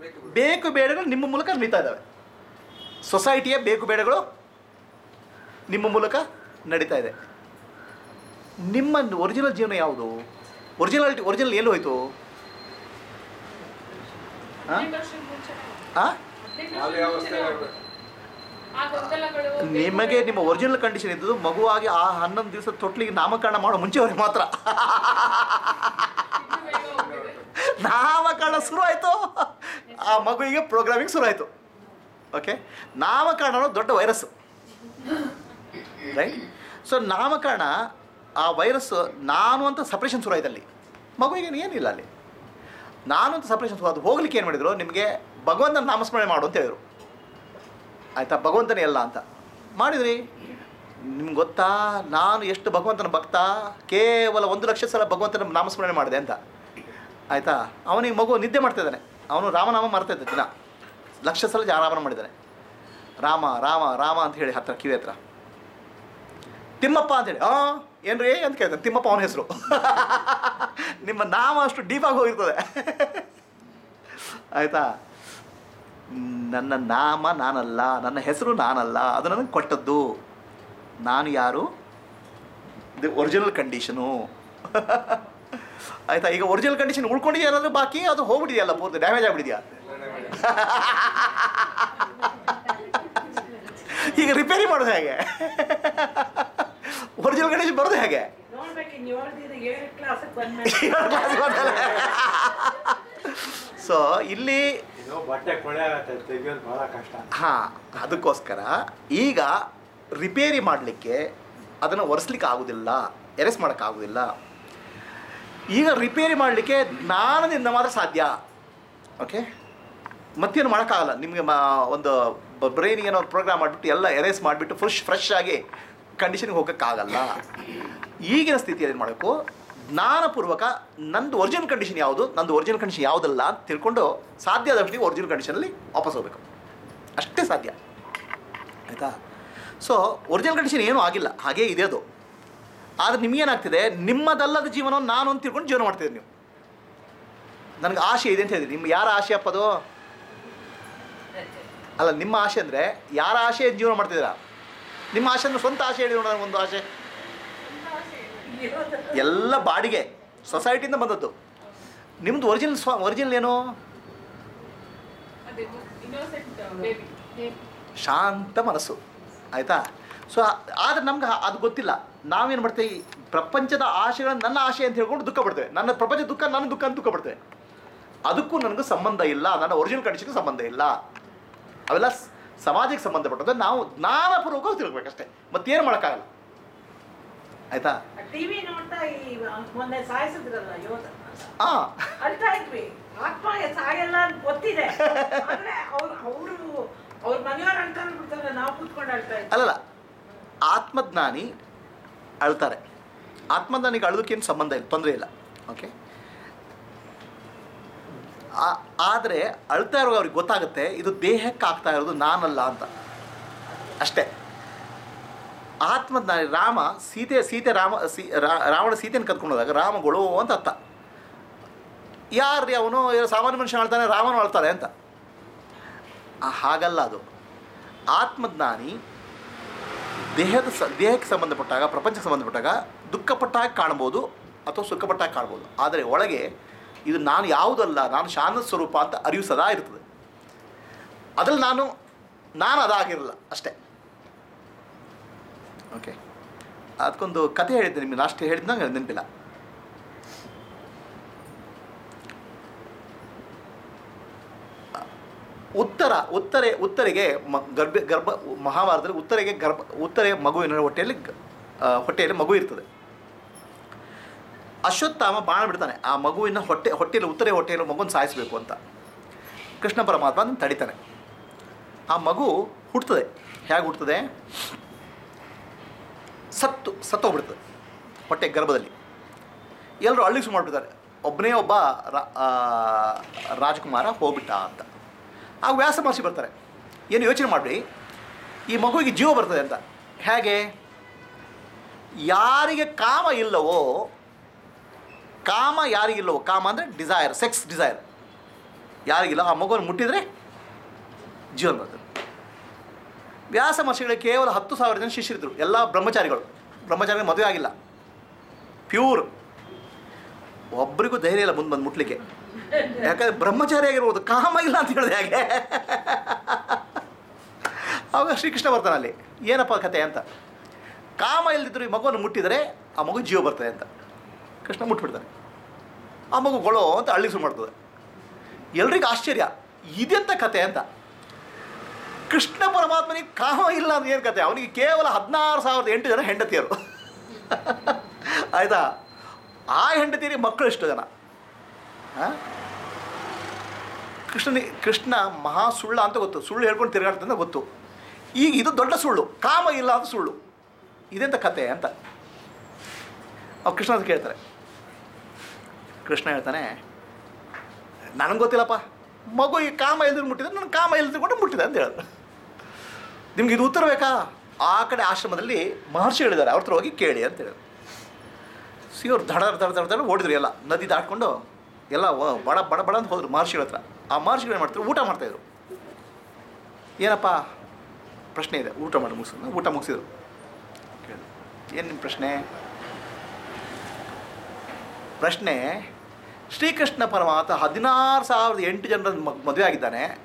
ಬೇಕು ಬಿಡು. ಬೇಕು ಬೇಡಗಳು ನಿಮ್ಮ ಮೂಲಕ ನಡೀತಾ ಇದ್ದಾವೆ. ಸೊಸೈಟಿಯ ಬೇಕು ಬೇಡಗಳು ನಿಮ್ಮ ಮೂಲಕ ನಡೀತಾ ಇದೆ. ನಿಮ್ಮ ಒರಿಜಿನಲ್ ಜೀವನ ಯಾವುದು? ಒರಿಜಿನಾಲಿಟಿ ಒರಿಜಿನಲ್ ಏನು ಹೋಯಿತು? ನಿಮಗೆ ನಿಮ್ಮ ಒರಿಜಿನಲ್ ಕಂಡೀಷನ್ ಇದ್ದದ್ದು ಮಗುವಾಗಿ ಆ ಹನ್ನೊಂದು ದಿವಸ ತೊಟ್ಲಿಗೆ ನಾಮಕರಣ ಮಾಡೋ ಮುಂಚೆವರೆಗೆ ಮಾತ್ರ. ನಾಮಕರಣ ಶುರು ಆಯಿತು. ಆ ಮಗುವಿಗೆ ಪ್ರೋಗ್ರಾಮಿಂಗ್ ಶುರು ಆಯಿತು. ಓಕೆ? ನಾಮಕರಣ ದೊಡ್ಡ ವೈರಸ್ ರೈಟ್ ಸೊ ನಾಮಕರಣ, ಆ ವೈರಸ್ ನಾನು ಅಂತ ಸಪ್ರೇಷನ್ ಶುರು ಮಗುವಿಗೆ ಏನಿಲ್ಲ ಅಲ್ಲಿ. ನಾನು ಅಂತ ಸಪ್ರೇಷನ್ ಶುರು ಅದು ಹೋಗ್ಲಿಕ್ಕೆ ಏನು ಮಾಡಿದ್ರು? ನಿಮಗೆ ಭಗವಂತನ ನಾಮಸ್ಮರಣೆ ಮಾಡು ಅಂತ ಹೇಳಿದರು. ಆಯಿತಾ? ಭಗವಂತನೇ ಅಲ್ಲ ಅಂತ. ಮಾಡಿದ್ರಿ. ನಿಮ್ಗೆ ಗೊತ್ತಾ? ನಾನು ಎಷ್ಟು ಭಗವಂತನ ಭಕ್ತ? ಕೇವಲ ಒಂದು ಲಕ್ಷ ಸಲ ಭಗವಂತನ ನಾಮಸ್ಮರಣೆ ಮಾಡಿದೆ ಅಂತ. ಆಯಿತಾ? ಅವನಿಗೆ ಮಗು ನಿದ್ದೆ ಮಾಡ್ತಾ ಇದ್ದಾನೆ. ಅವನು ರಾಮನಾಮ ಮಾಡ್ತಾ ಇದ್ದ ದಿನ. ಲಕ್ಷ ಸಲ ಜಾರಾಮನ ಮಾಡಿದ್ದಾನೆ. ರಾಮ ರಾಮ ರಾಮ ಅಂತ ಹೇಳಿ ಹತ್ರ, ಕಿವಿ ಹತ್ರ. ತಿಮ್ಮಪ್ಪ ಅಂತೇಳಿ ಆ, ಏನ್ರಿ ಅಂತ ಕೇಳ್ತಾನೆ. ತಿಮ್ಮಪ್ಪ ಅವನ ಹೆಸರು. ನಿಮ್ಮ ನಾಮ ಅಷ್ಟು ಡೀಪಾಗಿ ಹೋಗಿರ್ತದೆ. ಆಯ್ತಾ? ನನ್ನ ನಾಮ ನಾನಲ್ಲ, ನನ್ನ ಹೆಸರು ನಾನಲ್ಲ, ಅದು ನನಗೆ ಕೊಟ್ಟದ್ದು. ನಾನು ಯಾರು? ಇದು ಒರಿಜಿನಲ್ ಕಂಡೀಷನು ಆಯ್ತಾ? ಈಗ ಒರಿಜಿನಲ್ ಕಂಡೀಷನ್ ಉಳ್ಕೊಂಡಿದೆಯಾ ಅನ್ನೋದು ಬಾಕಿ? ಅದು ಹೋಗ್ಬಿಟ್ಟಿದೆಯಲ್ಲ ಪೂರ್ತಿ? ಡ್ಯಾಮೇಜ್ ಆಗಿಬಿಟ್ಟಿದೆಯಾ? ಈಗ ರಿಪೇರಿ ಮಾಡೋದು ಹೇಗೆ? ಒರಿಜಿನಲ್ ಗಣೇಶ ಬರೋದು ಹೇಗೆ? ಸೊ ಇಲ್ಲಿ ಹಾಂ ಅದಕ್ಕೋಸ್ಕರ ಈಗ ರಿಪೇರಿ ಮಾಡಲಿಕ್ಕೆ ಅದನ್ನು ಒರೆಸ್ಲಿಕ್ಕೆ ಆಗೋದಿಲ್ಲ ಎರೆಸ್ ಮಾಡೋಕ್ಕಾಗೋದಿಲ್ಲ ಈಗ ರಿಪೇರಿ ಮಾಡಲಿಕ್ಕೆ ಜ್ಞಾನದಿಂದ ಮಾತ್ರ ಸಾಧ್ಯ. ಓಕೆ ಮತ್ತೇನು ಮಾಡೋಕ್ಕಾಗಲ್ಲ. ನಿಮಗೆ ಮಾ ಒಂದು ಬ್ರೈನಿಗೆ ಏನೋ ಪ್ರೋಗ್ರಾಮ್ ಮಾಡಿಬಿಟ್ಟು ಎಲ್ಲ ಎರೇಸ್ ಮಾಡಿಬಿಟ್ಟು ಫ್ರೆಶ್ ಫ್ರೆಶ್ ಆಗಿ ಕಂಡೀಷನ್ಗೆ ಹೋಗೋಕ್ಕಾಗಲ್ಲ. ಈಗಿನ ಸ್ಥಿತಿಯಲ್ಲಿ ಏನು ಮಾಡಬೇಕು? ಜ್ಞಾನಪೂರ್ವಕ ನಂದು ಒರಿಜಿನಲ್ ಕಂಡೀಷನ್ ಯಾವುದು, ನಂದು ಒರಿಜಿನಲ್ ಕಂಡೀಷನ್ ಯಾವುದಲ್ಲ ಅಂತ ತಿಳ್ಕೊಂಡು ಸಾಧ್ಯ ಆದಷ್ಟು ಒರಿಜಿನಲ್ ಕಂಡೀಷನಲ್ಲಿ ವಾಪಸ್ ಹೋಗಬೇಕು. ಅಷ್ಟೇ ಸಾಧ್ಯ. ಆಯಿತಾ? ಸೊ ಒರಿಜಿನಲ್ ಕಂಡೀಷನ್ ಏನೂ ಆಗಿಲ್ಲ. ಹಾಗೇ ಇದೆ ಅದು. ಆದರೆ ನಿಮಗೇನಾಗ್ತಿದೆ? ನಿಮ್ಮದಲ್ಲದ ಜೀವನವನ್ನು ನಾನು ಅಂತ ತಿಳ್ಕೊಂಡು ಜೀವನ ಮಾಡ್ತಿದ್ದೀರಿ ನೀವು. ನನಗೆ ಆಶೆ ಇದೆ ಅಂತ ಹೇಳಿದ್ರಿ. ನಿಮ್ಮ ಯಾರ ಆಶೆ ಅಪ್ಪದು ಅಲ್ಲ ನಿಮ್ಮ ಆಸೆ ಅಂದರೆ ಯಾರ ಆಸೆ ಜೀವನ ಮಾಡ್ತಿದ್ದೀರಾ? ನಿಮ್ಮ ಆಸೆ ಅಂದ್ರೆ ಸ್ವಂತ ಆಸೆ ಹೇಳಿ ನೋಡೋಣ ಒಂದು ಆಸೆ. ಎಲ್ಲ ಬಾಡಿಗೆ ಸೊಸೈಟಿಯಿಂದ ಬಂದದ್ದು. ನಿಮ್ಮದು ಒರಿಜಿನಲ್ ಸ್ವ ಒರಿಜಿನಲ್ ಏನು? ಅದೇ ಇನ್ನೋಸೆಂಟ್ ಬೇಬಿ ಶಾಂತ ಮನಸ್ಸು. ಆಯಿತಾ? ಸೊ ಆದರೆ ನಮ್ಗೆ ಅದು ಗೊತ್ತಿಲ್ಲ. ನಾವೇನು ಮಾಡ್ತೇವೆ? ಈ ಪ್ರಪಂಚದ ಆಶೆಗಳನ್ನ ನನ್ನ ಆಶೆ ಅಂತ ಹೇಳ್ಕೊಂಡು ದುಃಖ ಪಡ್ತೇವೆ. ನನ್ನ ಪ್ರಪಂಚ ದುಃಖ ನನ್ನ ದುಃಖ ಅಂತ ದುಃಖ ಪಡ್ತೇವೆ. ಅದಕ್ಕೂ ನನಗೂ ಸಂಬಂಧ ಇಲ್ಲ. ನನ್ನ ಒರಿಜಿನಲ್ ಕಂಡೀಷನ್ಗೂ ಸಂಬಂಧ ಇಲ್ಲ. ಅವೆಲ್ಲ ಸಮಾಜಕ್ಕೆ ಸಂಬಂಧಪಟ್ಟದ್ದು ನಾವು ಜ್ಞಾನಪೂರ್ವಕವಾಗಿ ತಿಳ್ಕೊಬೇಕಷ್ಟೇ. ಮತ್ತೇನು ಮಾಡೋಕ್ಕಾಗಲ್ಲ. ಆಯ್ತಾ? ಟಿವಿ ನೋಡ್ತಾ ಈ ಮೊನ್ನೆ ಸಾಯಿಸಿದ್ರಲ್ಲ ಯೋಧ ಆ. ಅಳ್ತಾ ಇದ್ವಿ. ಆತ್ಮ ಸಾಯಲ್ಲ ಅಂತ ಗೊತ್ತಿದೆ. ಆದ್ರೆ ಅವ್ರು ಅವರು ಅವ್ರ ಮನೆಯವ್ರು ಅಳ್ತಾ ಬಿಡ್ತಾರೆ ನಾವು ಕೂತ್ಕೊಂಡು ಅಳ್ತಾ ಇದ್ವಿ. ಅಲ್ಲಲ್ಲ ಆತ್ಮಜ್ಞಾನಿ ಅಳ್ತಾರೆ. ಆತ್ಮಜ್ಞಾನಿಗೆ ಅಳೋದಕ್ಕೇನು ಸಂಬಂಧ ಇಲ್ಲ ತೊಂದರೆ ಇಲ್ಲ. ಓಕೆ ಆದರೆ ಅಳ್ತಾ ಇರೋ ಅವ್ರಿಗೆ ಗೊತ್ತಾಗುತ್ತೆ, ಇದು ದೇಹಕ್ಕೆ ಆಗ್ತಾ ಇರೋದು ನಾನಲ್ಲ ಅಂತ. ಅಷ್ಟೇ. ಆತ್ಮಜ್ಞಾನಿ ರಾಮ, ಸೀತೆ ಸೀತೆ ರಾಮ, ಸೀ, ರಾ- ರಾವಣ ಸೀತೆಯನ್ನು ಕದ್ಕೊಂಡು ಹೋದಾಗ ರಾಮಗಳು ಅಂತ ಅರ್ಥ. ಯಾರ್ರಿ ಅವನು? ಸಾಮಾನ್ಯ ಮನುಷ್ಯ ಆಳ್ತಾನೆ, ರಾಮನು ಆಳ್ತಾರೆ ಅಂತ. ಹಾಗಲ್ಲ ಅದು. ಆತ್ಮಜ್ಞಾನಿ ದೇಹದ ಸ, ದೇಹಕ್ಕೆ ಸಂಬಂಧಪಟ್ಟಾಗ, ಪ್ರಪಂಚಕ್ಕೆ ಸಂಬಂಧಪಟ್ಟಾಗ ದುಃಖಪಟ್ಟಾಗಿ ಕಾಣ್ಬೋದು ಅಥವಾ ಸುಖಪಟ್ಟಾಗಿ ಕಾಣ್ಬೋದು. ಆದರೆ ಒಳಗೆ ಇದು ನಾನು ಯಾವುದಲ್ಲ, ನಾನು ಶಾಂತ ಸ್ವರೂಪ ಅಂತ ಅರಿವು ಸದಾ ಇರ್ತದೆ. ಅದ್ರಲ್ಲಿ ನಾನು ನಾನು ಅದಾಗಿರಲ್ಲ ಅಷ್ಟೇ. ಓಕೆ ಅದಕ್ಕೊಂದು ಕತೆ ಹೇಳಿದ್ದೆ ನಿಮಗೆ ಲಾಸ್ಟ್ ಹೇಳಿದ್ನಂಗೆ ನೆನಪಿಲ್ಲ. ಉತ್ತರ, ಉತ್ತರೆ, ಉತ್ತರೆಗೆ ಗರ್ಭ ಗರ್ಭ, ಮಹಾಭಾರತದಲ್ಲಿ ಉತ್ತರೆಗೆ ಗರ್ಭ, ಉತ್ತರೆ ಮಗುವಿನ ಹೊಟ್ಟೆಯಲ್ಲಿ ಹೊಟ್ಟೆಯಲ್ಲಿ ಮಗು ಇರ್ತದೆ. ಅಶ್ವತ್ಥಾಮ ಬಾಣ ಬಿಡ್ತಾನೆ. ಆ ಮಗುವಿನ ಹೊಟ್ಟೆ ಹೊಟ್ಟೆಯಲ್ಲಿ ಉತ್ತರೆ ಹೊಟ್ಟೆಯಲ್ಲಿ ಮಗುನ ಸಾಯಿಸಬೇಕು ಅಂತ. ಕೃಷ್ಣ ಪರಮಾತ್ಮ ಅದನ್ನು ತಡಿತಾನೆ. ಆ ಮಗು ಹುಟ್ಟುತ್ತದೆ ಹೇಗೆ ಹುಟ್ಟುತ್ತದೆ ಸತ್ತು, ಸತ್ತೋಗ್ಬಿಡ್ತದೆ ಹೊಟ್ಟೆ ಗರ್ಭದಲ್ಲಿ. ಎಲ್ಲರೂ ಅಳ್ಳಿಸು ಮಾಡಿಬಿಡ್ತಾರೆ ಒಬ್ಬನೇ ಒಬ್ಬ ರಾಜಕುಮಾರ ಹೋಗ್ಬಿಟ್ಟ ಅಂತ. ಆ ವ್ಯಾಸ ಮಹರ್ಷಿ ಬರ್ತಾರೆ. ಏನು ಯೋಚನೆ ಮಾಡಿರಿ ಈ ಮಗುವಿಗೆ ಜೀವ ಬರ್ತದೆ ಅಂತ. ಹೇಗೆ? ಯಾರಿಗೆ ಕಾಮ ಇಲ್ಲವೋ ಕಾಮ ಯಾರಿಗಿಲ್ಲವೋ, ಕಾಮ ಅಂದರೆ ಡಿಸೈರ್ ಸೆಕ್ಸ್ ಡಿಸೈರ್ ಯಾರಿಗಿಲ್ಲ, ಆ ಮಗುವನ್ನು ಮುಟ್ಟಿದರೆ ಜೀವನ ಬರ್ತದೆ. ವ್ಯಾಸ ಮಹರ್ಷಿಗಳಿಗೆ ಕೇವಲ ಹತ್ತು ಸಾವಿರ ಜನ ಶಿಷ್ಯರಿದ್ದರು ಎಲ್ಲ ಬ್ರಹ್ಮಚಾರಿಗಳು. ಬ್ರಹ್ಮಚಾರಿಗಳು ಮದುವೆ ಆಗಿಲ್ಲ. ಪ್ಯೂರ್ ಒಬ್ಬರಿಗೂ ಧೈರ್ಯ ಇಲ್ಲ ಮುಂದೆ ಬಂದು ಮುಟ್ಲಿಕ್ಕೆ. ಯಾಕಂದ್ರೆ ಬ್ರಹ್ಮಚಾರಿ ಆಗಿರ್ಬೋದು, ಕಾಮ ಇಲ್ಲ ಅಂತ ಹೇಳಿದೆ ಹಾಗೆ. ಅವಾಗ ಶ್ರೀಕೃಷ್ಣ ಬರ್ತಾನೆ ಅಲ್ಲಿ. ಏನಪ್ಪ ಕತೆ ಅಂತ? ಕಾಮ ಇಲ್ದಿದ್ರು ಈ ಮಗುವನ್ನು ಮುಟ್ಟಿದರೆ ಆ ಮಗು ಜೀವ ಬರ್ತದೆ ಅಂತ. ಕೃಷ್ಣ ಮುಟ್ಬಿಡ್ತಾನೆ. ಆ ಮಗು ಗೊಳೋ ಅಂತ ಅಳ್ಳಿ ಶುರು ಮಾಡ್ತದೆ. ಎಲ್ರಿಗೂ ಆಶ್ಚರ್ಯ, ಇದೆಂತ ಕತೆ ಅಂತ. ಕೃಷ್ಣ ಪರಮಾತ್ಮನಿಗೆ ಕಾಮ ಇಲ್ಲ ಅಂದ್ರೆ ಏನು ಕತೆ? ಅವನಿಗೆ ಕೇವಲ ಹದಿನಾರು ಸಾವಿರದ ಎಂಟು ಜನ ಹೆಂಡತಿಯರು. ಆಯಿತಾ? ಆ ಹೆಂಡತಿಯರಿಗೆ ಮಕ್ಕಳು ಎಷ್ಟು ಜನ? ಕೃಷ್ಣನಿ, ಕೃಷ್ಣ ಮಹಾ ಸುಳ್ಳ ಅಂತ ಗೊತ್ತು. ಸುಳ್ಳು ಹೇಳ್ಕೊಂಡು ತಿರುಗಾಡ್ತಂತ ಅಂತ ಗೊತ್ತು. ಈಗ ಇದು ದೊಡ್ಡ ಸುಳ್ಳು. ಕಾಮ ಇಲ್ಲ ಅಂತ ಸುಳ್ಳು. ಇದೆಂತ ಕತೆ ಅಂತ. ಅವ್ರು ಕೃಷ್ಣ ಅಂತ ಕೇಳ್ತಾರೆ. ಕೃಷ್ಣ ಹೇಳ್ತಾನೆ, ನನಗೆ ಗೊತ್ತಿಲ್ಲಪ್ಪ. ಮಗು ಈ ಕಾಮ ಇಲ್ದ್ರೆ ಮುಟ್ಟಿದ್ರೆ ನಾನು ಕಾಮ ಎಲ್ದ್ರು ಕೂಡ ಮುಟ್ಟಿದೆ ಅಂತ ಹೇಳಿದ್ರು ನಿಮ್ಗೆ ಇದು ಉತ್ತರ ಬೇಕಾ? ಆ ಕಡೆ ಆಶ್ರಮದಲ್ಲಿ ಮಹರ್ಷಿಗಳಿದ್ದಾರೆ ಅವ್ರ ಹತ್ರ ಹೋಗಿ ಕೇಳಿ ಅಂತ ಹೇಳಿದ್ರು ಸಿ ಅವ್ರು ದಡ ದಡ ದಡ ದಡ ಓಡಿದ್ರು ಎಲ್ಲ, ನದಿ ದಾಟ್ಕೊಂಡು ಎಲ್ಲ ಬಡ ಬಡ ಬಡ ಅಂತ ಹೋದ್ರು ಮಹರ್ಷಿಗಳ ಹತ್ರ. ಆ ಮಹರ್ಷಿಗಳು ಏನು ಮಾಡ್ತಾರೆ ಊಟ ಮಾಡ್ತಾಯಿದ್ರು ಏನಪ್ಪ? ಪ್ರಶ್ನೆ ಇದೆ, ಊಟ ಮಾಡಿ ಮುಗಿಸಿದ್ರು ಊಟ ಮುಗಿಸಿದ್ರು. ಏನು ನಿಮ್ಮ ಪ್ರಶ್ನೆ? ಪ್ರಶ್ನೆ ಶ್ರೀಕೃಷ್ಣ ಪರಮಾತ್ಮ ಹದಿನಾರು ಸಾವಿರದ ಎಂಟು ಜನರ ಮದುವೆ ಆಗಿದ್ದಾನೆ.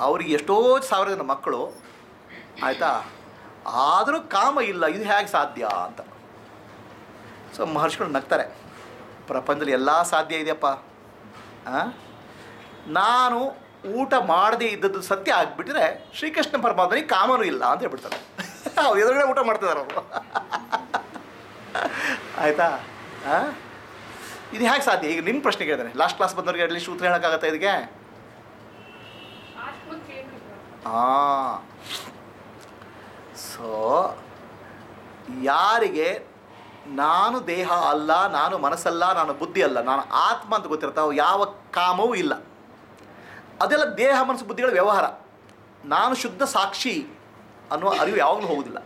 ಅವರಿಗೆ ಎಷ್ಟೋ ಸಾವಿರ ಜನ ಮಕ್ಕಳು. ಆಯಿತಾ? ಆದರೂ ಕಾಮ ಇಲ್ಲ, ಇದು ಹೇಗೆ ಸಾಧ್ಯ ಅಂತ. ಸೊ ಮಹರ್ಷಿಗಳು ನಗ್ತಾರೆ. ಪ್ರಪಂಚದಲ್ಲಿ ಎಲ್ಲ ಸಾಧ್ಯ ಇದೆಯಪ್ಪ? ನಾನು ಊಟ ಮಾಡದೇ ಇದ್ದದ್ದು ಸತ್ಯ ಆಗಿಬಿಟ್ರೆ ಶ್ರೀಕೃಷ್ಣ ಪರಮಾತ್ಮನಿಗೆ ಕಾಮನೂ ಇಲ್ಲ ಅಂತ ಹೇಳ್ಬಿಡ್ತಾರೆ. ಅವ್ರು ಎದುರುಗಡೆ ಊಟ ಮಾಡ್ತಿದ್ದಾರೆ ಅವರು. ಆಯಿತಾ? ಆ? ಇದು ಹೇಗೆ ಸಾಧ್ಯ? ಈಗ ನಿಮ್ಮ ಪ್ರಶ್ನೆ ಕೇಳ್ತಾನೆ ಲಾಸ್ಟ್ ಕ್ಲಾಸ್ ಬಂದವರಿಗೆ ಅಟ್ಲೀಸ್ಟ್ ಸೂತ್ರ ಹೇಳೋಕ್ಕಾಗತ್ತೆ ಇದಕ್ಕೆ ಹಾ ಸೊ ಯಾರಿಗೆ ನಾನು ದೇಹ ಅಲ್ಲ ನಾನು ಮನಸ್ಸಲ್ಲ ನಾನು ಬುದ್ಧಿ ಅಲ್ಲ ನಾನು ಆತ್ಮ ಅಂತ ಗೊತ್ತಿರ್ತಾವೆ ಯಾವ ಕಾಮವೂ ಇಲ್ಲ. ಅದೆಲ್ಲ ದೇಹ ಮನಸ್ಸು ಬುದ್ಧಿಗಳ ವ್ಯವಹಾರ. ನಾನು ಶುದ್ಧ ಸಾಕ್ಷಿ ಅನ್ನುವ ಅರಿವು ಯಾವಾಗಲೂ ಹೋಗೋದಿಲ್ಲ.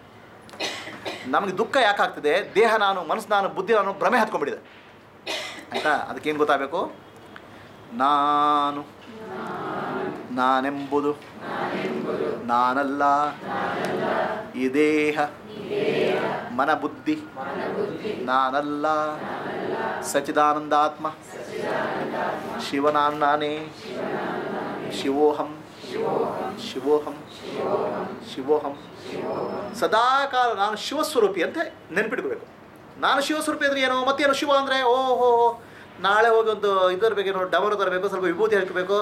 ನಮಗೆ ದುಃಖ ಯಾಕಾಗ್ತದೆ? ದೇಹ ನಾನು ಮನಸ್ಸು ನಾನು ಬುದ್ಧಿ ನಾನು ಭ್ರಮೆ ಹತ್ಕೊಂಡ್ಬಿಟ್ಟಿದೆ. ಆಯಿತಾ? ಅದಕ್ಕೇನು ಗೊತ್ತಾಗಬೇಕು? ನಾನು. ನಾನೆಂಬುದು. ನಾನಲ್ಲ. ಈ ದೇಹ. ಮನ ಬುದ್ಧಿ ನಾನಲ್ಲ. ಸಚಿದಾನಂದಾತ್ಮ ಶಿವನಾನ್ ನಾನೇ. ಶಿವೋಹಂ. ಶಿವೋಹಂ. ಶಿವೋಹಂ. ಸದಾಕಾಲ ನಾನು ಶಿವಸ್ವರೂಪಿ ಅಂತ ನೆನ್ಪಿಟ್ಕೋಬೇಕು. ನಾನು ಶಿವಸ್ವರೂಪಿ ಇದ್ರೆ ಏನೋ? ಮತ್ತೇನು? ಶಿವ ಅಂದರೆ ಓಹೋ ನಾಳೆ ಹೋಗಿ ಒಂದು ಇದು ತರಬೇಕೇನೋ ಡಮರು ತರಬೇಕು ಸ್ವಲ್ಪ ವಿಭೂತಿ ಹಾಕಬೇಕು.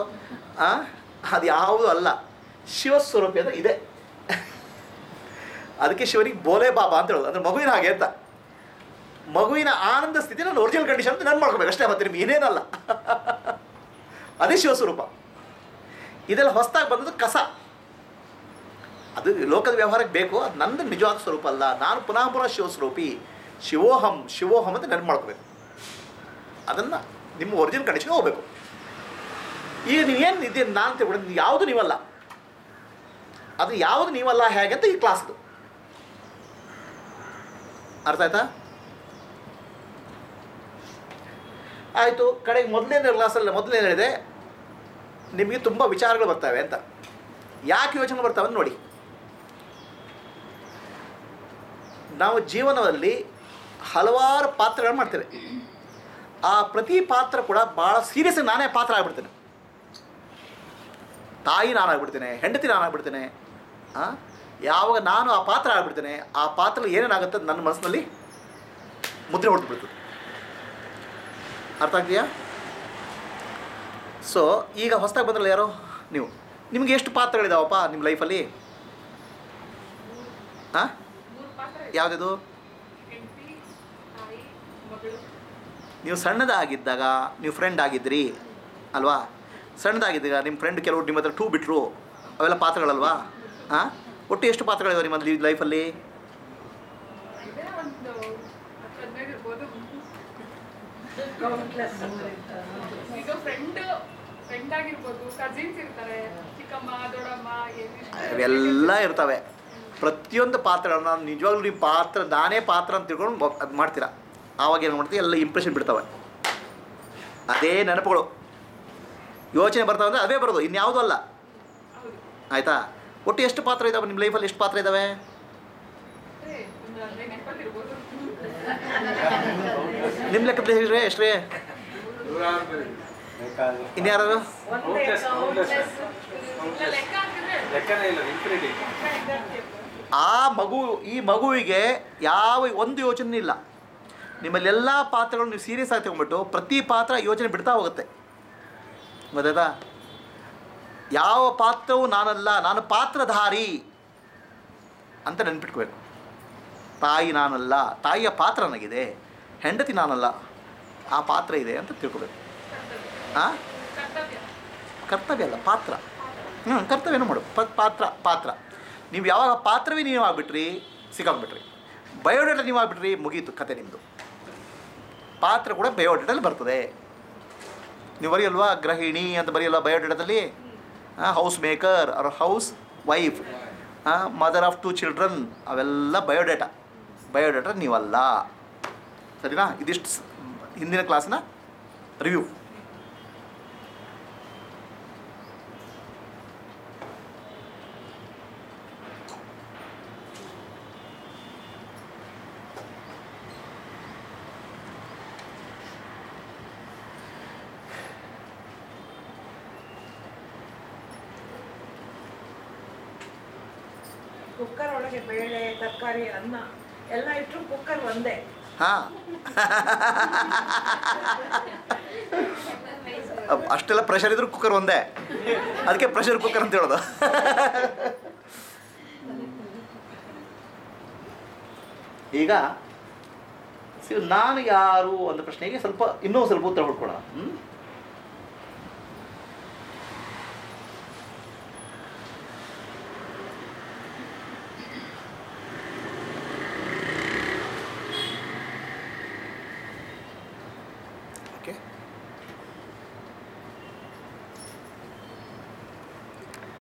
ಅದು ಯಾವುದೂ ಅಲ್ಲ. ಶಿವಸ್ವರೂಪಿ ಅಂದರೆ ಇದೆ. ಅದಕ್ಕೆ ಶಿವನಿಗೆ ಬೋಲೆ ಬಾಬಾ ಅಂತ ಹೇಳೋದು. ಅಂದರೆ ಮಗುವಿನ ಹಾಗೆ ಅಂತ. ಮಗುವಿನ ಆನಂದ ಸ್ಥಿತಿ ನಾನು ಒರಿಜಿನಲ್ ಕಂಡೀಷನ್ ಅಂತ ನಾನು ಮಾಡ್ಕೋಬೇಕು. ಅಷ್ಟೇ ಮತ್ತೆ ನಿಮ್ಗೆ ಏನೇನಲ್ಲ. ಅದೇ ಶಿವಸ್ವರೂಪ ಇದೆಲ್ಲ ಹೊಸದಾಗಿ ಬಂದದ್ದು ಕಸ. ಅದು ಲೋಕದ ವ್ಯವಹಾರಕ್ಕೆ ಬೇಕು. ಅದು ನಂದು ನಿಜವಾದ ಸ್ವರೂಪ ಅಲ್ಲ. ನಾನು ಪುನಃ ಪುನಃ ಶಿವಸ್ವರೂಪಿ ಶಿವೋಹಂ ಶಿವೋಹಂ ಅಂತ ನೆನಪು ಮಾಡ್ಕೋಬೇಕು. ಅದನ್ನು ನಿಮ್ಮ ಒರಿಜಿನಲ್ ಕಂಡೀಷನ್ಗೆ ಹೋಗಬೇಕು. ಈಗ ನೀವೇನು ಇದೆ ನಾನು ತಿಳ್ಕೊಂಡು ಯಾವುದು ನೀವಲ್ಲ. ಅದು ಯಾವುದು ನೀವಲ್ಲ ಹೇಗೆ ಅಂತ ಈ ಕ್ಲಾಸ್ದು ಅರ್ಥ ಆಯ್ತಾ? ಆಯಿತು, ಕಡೆಗೆ ಮೊದಲನೇ ಕ್ಲಾಸಲ್ಲಿ ಮೊದಲನೇ ಹೇಳಿದೆ, ನಿಮಗೆ ತುಂಬ ವಿಚಾರಗಳು ಬರ್ತವೆ ಅಂತ. ಯಾಕೆ ಯೋಚನೆ ಬರ್ತಾವೆ ನೋಡಿ. ನಾವು ಜೀವನದಲ್ಲಿ ಹಲವಾರು ಪಾತ್ರಗಳನ್ನು ಮಾಡ್ತೇವೆ. ಆ ಪ್ರತಿ ಪಾತ್ರ ಕೂಡ ಭಾಳ ಸೀರಿಯಸ್ ನಾನೇ ಪಾತ್ರ ಆಗಿಬಿಡ್ತೇನೆ. ತಾಯಿ ನಾನಾಗ್ಬಿಡ್ತೇನೆ, ಹೆಂಡತಿ ನಾನಾಗ್ಬಿಡ್ತೇನೆ? ಯಾವಾಗ ನಾನು ಆ ಪಾತ್ರ ಆಗ್ಬಿಡ್ತೇನೆ, ಆ ಪಾತ್ರ ಏನೇನಾಗುತ್ತೆ ನನ್ನ ಮನಸ್ಸಿನಲ್ಲಿ ಮುದ್ರೆ ಹೊಡೆದು ಬಿಡ್ತದೆ. ಅರ್ಥ ಆಗ್ತೀಯಾ ಸೊ ಈಗ ಹೊಸದಾಗಿ ಬಂದ್ರಲ್ಲ ಯಾರೋ? ನೀವು. ನಿಮ್ಗೆ ಎಷ್ಟು ಪಾತ್ರಗಳಿದಾವಪ್ಪ ನಿಮ್ಮ ಲೈಫಲ್ಲಿ ಹಾಂ. ಯಾವುದಿದು? ನೀವು ಸಣ್ಣದಾಗಿದ್ದಾಗ ನೀವು ಫ್ರೆಂಡ್ ಆಗಿದ್ರಿ ಅಲ್ವಾ? ಸಣ್ಣದಾಗಿದ್ದಾಗ ನಿಮ್ಮ ಫ್ರೆಂಡ್ ಕೆಲವರು ನಿಮ್ಮ ಹತ್ರ ಟೂ ಬಿಟ್ಟರು ಅವೆಲ್ಲ ಪಾತ್ರಗಳಲ್ವಾ? ಹಾಂ ಒಟ್ಟು ಎಷ್ಟು ಪಾತ್ರಗಳಿವೆ ನಿಮ್ಮ ಲೈಫಲ್ಲಿ ಅವೆಲ್ಲ ಇರ್ತವೆ. ಪ್ರತಿಯೊಂದು ಪಾತ್ರಗಳನ್ನ ನಾನು ನಿಜವಾಗ್ಲೂ ನೀವು ಪಾತ್ರ ನಾನೇ ಪಾತ್ರ ಅಂತ ತಿಳ್ಕೊಂಡು ಅದು ಮಾಡ್ತೀರಾ? ಆವಾಗ ಏನು ಮಾಡ್ತೀವಿ? ಎಲ್ಲ ಇಂಪ್ರೆಷನ್ ಬಿಡ್ತಾವೆ. ಅದೇ ನೆನಪುಗಳು. ಯೋಚನೆ ಬರ್ತಾವೆ ಅಂದರೆ ಅದೇ ಬರೋದು ಇನ್ಯಾವುದೂ ಅಲ್ಲ. ಆಯಿತಾ? ಒಟ್ಟು ಎಷ್ಟು ಪಾತ್ರ ಇದ್ದಾವೆ ನಿಮ್ಮ ಲೈಫಲ್ಲಿ ಎಷ್ಟು ಪಾತ್ರ ಇದ್ದಾವೆ ನಿಮ್ಮ ಲೆಕ್ಕದಲ್ಲಿ ಹೇಳಿದ್ರೆ ಎಷ್ಟ್ರಿ? ಇನ್ಯಾರು ಆ ಮಗು, ಈ ಮಗುವಿಗೆ ಯಾವ ಒಂದು ಯೋಚನೆ ಇಲ್ಲ. ನಿಮ್ಮಲ್ಲೆಲ್ಲ ಪಾತ್ರಗಳು ನೀವು ಸೀರಿಯಸ್ ಆಗಿ ತಗೊಂಡ್ಬಿಟ್ಟು ಪ್ರತಿ ಪಾತ್ರ ಯೋಚನೆ ಬಿಡ್ತಾ ಹೋಗುತ್ತೆ. ಗೊತ್ತಾಯ್ತಾ? ಯಾವ ಪಾತ್ರವೂ ನಾನಲ್ಲ, ನಾನು ಪಾತ್ರಧಾರಿ ಅಂತ ನೆನ್ಪಿಟ್ಕೋಬೇಕು. ತಾಯಿ ನಾನಲ್ಲ, ತಾಯಿಯ ಪಾತ್ರ ನನಗಿದೆ, ಹೆಂಡತಿ ನಾನಲ್ಲ, ಆ ಪಾತ್ರ ಇದೆ ಅಂತ ತಿಳ್ಕೊಬೇಕು. ಹಾಂ ಕರ್ತವ್ಯ ಅಲ್ಲ, ಪಾತ್ರ. ಹ್ಞೂ ಕರ್ತವ್ಯನೂ ಮಾಡು. ಪಾತ್ರ ಪಾತ್ರ. ನೀವು ಯಾವಾಗ ಪಾತ್ರವೇ ನೀವು ಆಗಿಬಿಟ್ರಿ ಸಿಕ್ಕಾಗ್ಬಿಟ್ರಿ. ಬಯೋಡೇಟಾ ನೀವು ಆಗಿಬಿಟ್ರಿ ಮುಗೀತು ಕತೆ ನಿಮ್ಮದು ಪಾತ್ರ ಕೂಡ ಬಯೋಡೇಟಲ್ಲಿ ಬರ್ತದೆ. ನೀವು ಬರೆಯಲ್ವಾ ಗೃಹಿಣಿ ಅಂತ ಬರೆಯಲ್ವಾ ಬಯೋಡೇಟಾದಲ್ಲಿ? ಹೌಸ್ ಮೇಕರ್ ಅವ್ರ house wife mother of two children ಅವೆಲ್ಲ ಬಯೋಡೇಟಾ. ಬಯೋಡೇಟಾ ನೀವಲ್ಲ. ಸರಿನಾ? ಇದಿಷ್ಟು ಹಿಂದಿನ ಕ್ಲಾಸ್ನ ರಿವ್ಯೂ ಕುಕ್ಕರ್ ಒಳಗೆ ಬೇಳೆ ತರಕಾರಿ ಅನ್ನ ಎಲ್ಲ ಇಟ್ಟರು ಕುಕ್ಕರ್ ಒಂದೇ. ಹಾಂ. ಅಷ್ಟೆಲ್ಲ ಪ್ರೆಷರ್ ಇದ್ರೂ ಕುಕ್ಕರ್ ಒಂದೇ. ಅದಕ್ಕೆ ಪ್ರೆಷರ್ ಕುಕ್ಕರ್ ಅಂತ ಹೇಳೋದು. ಈಗ ನಾನು ಯಾರು ಅಂತ ಪ್ರಶ್ನೆಗೆ ಸ್ವಲ್ಪ ಇನ್ನೂ ಸ್ವಲ್ಪ ಉತ್ತರ ಹುಡ್ಕೊಳ್ಳೋಣ ಹ್ಮ್?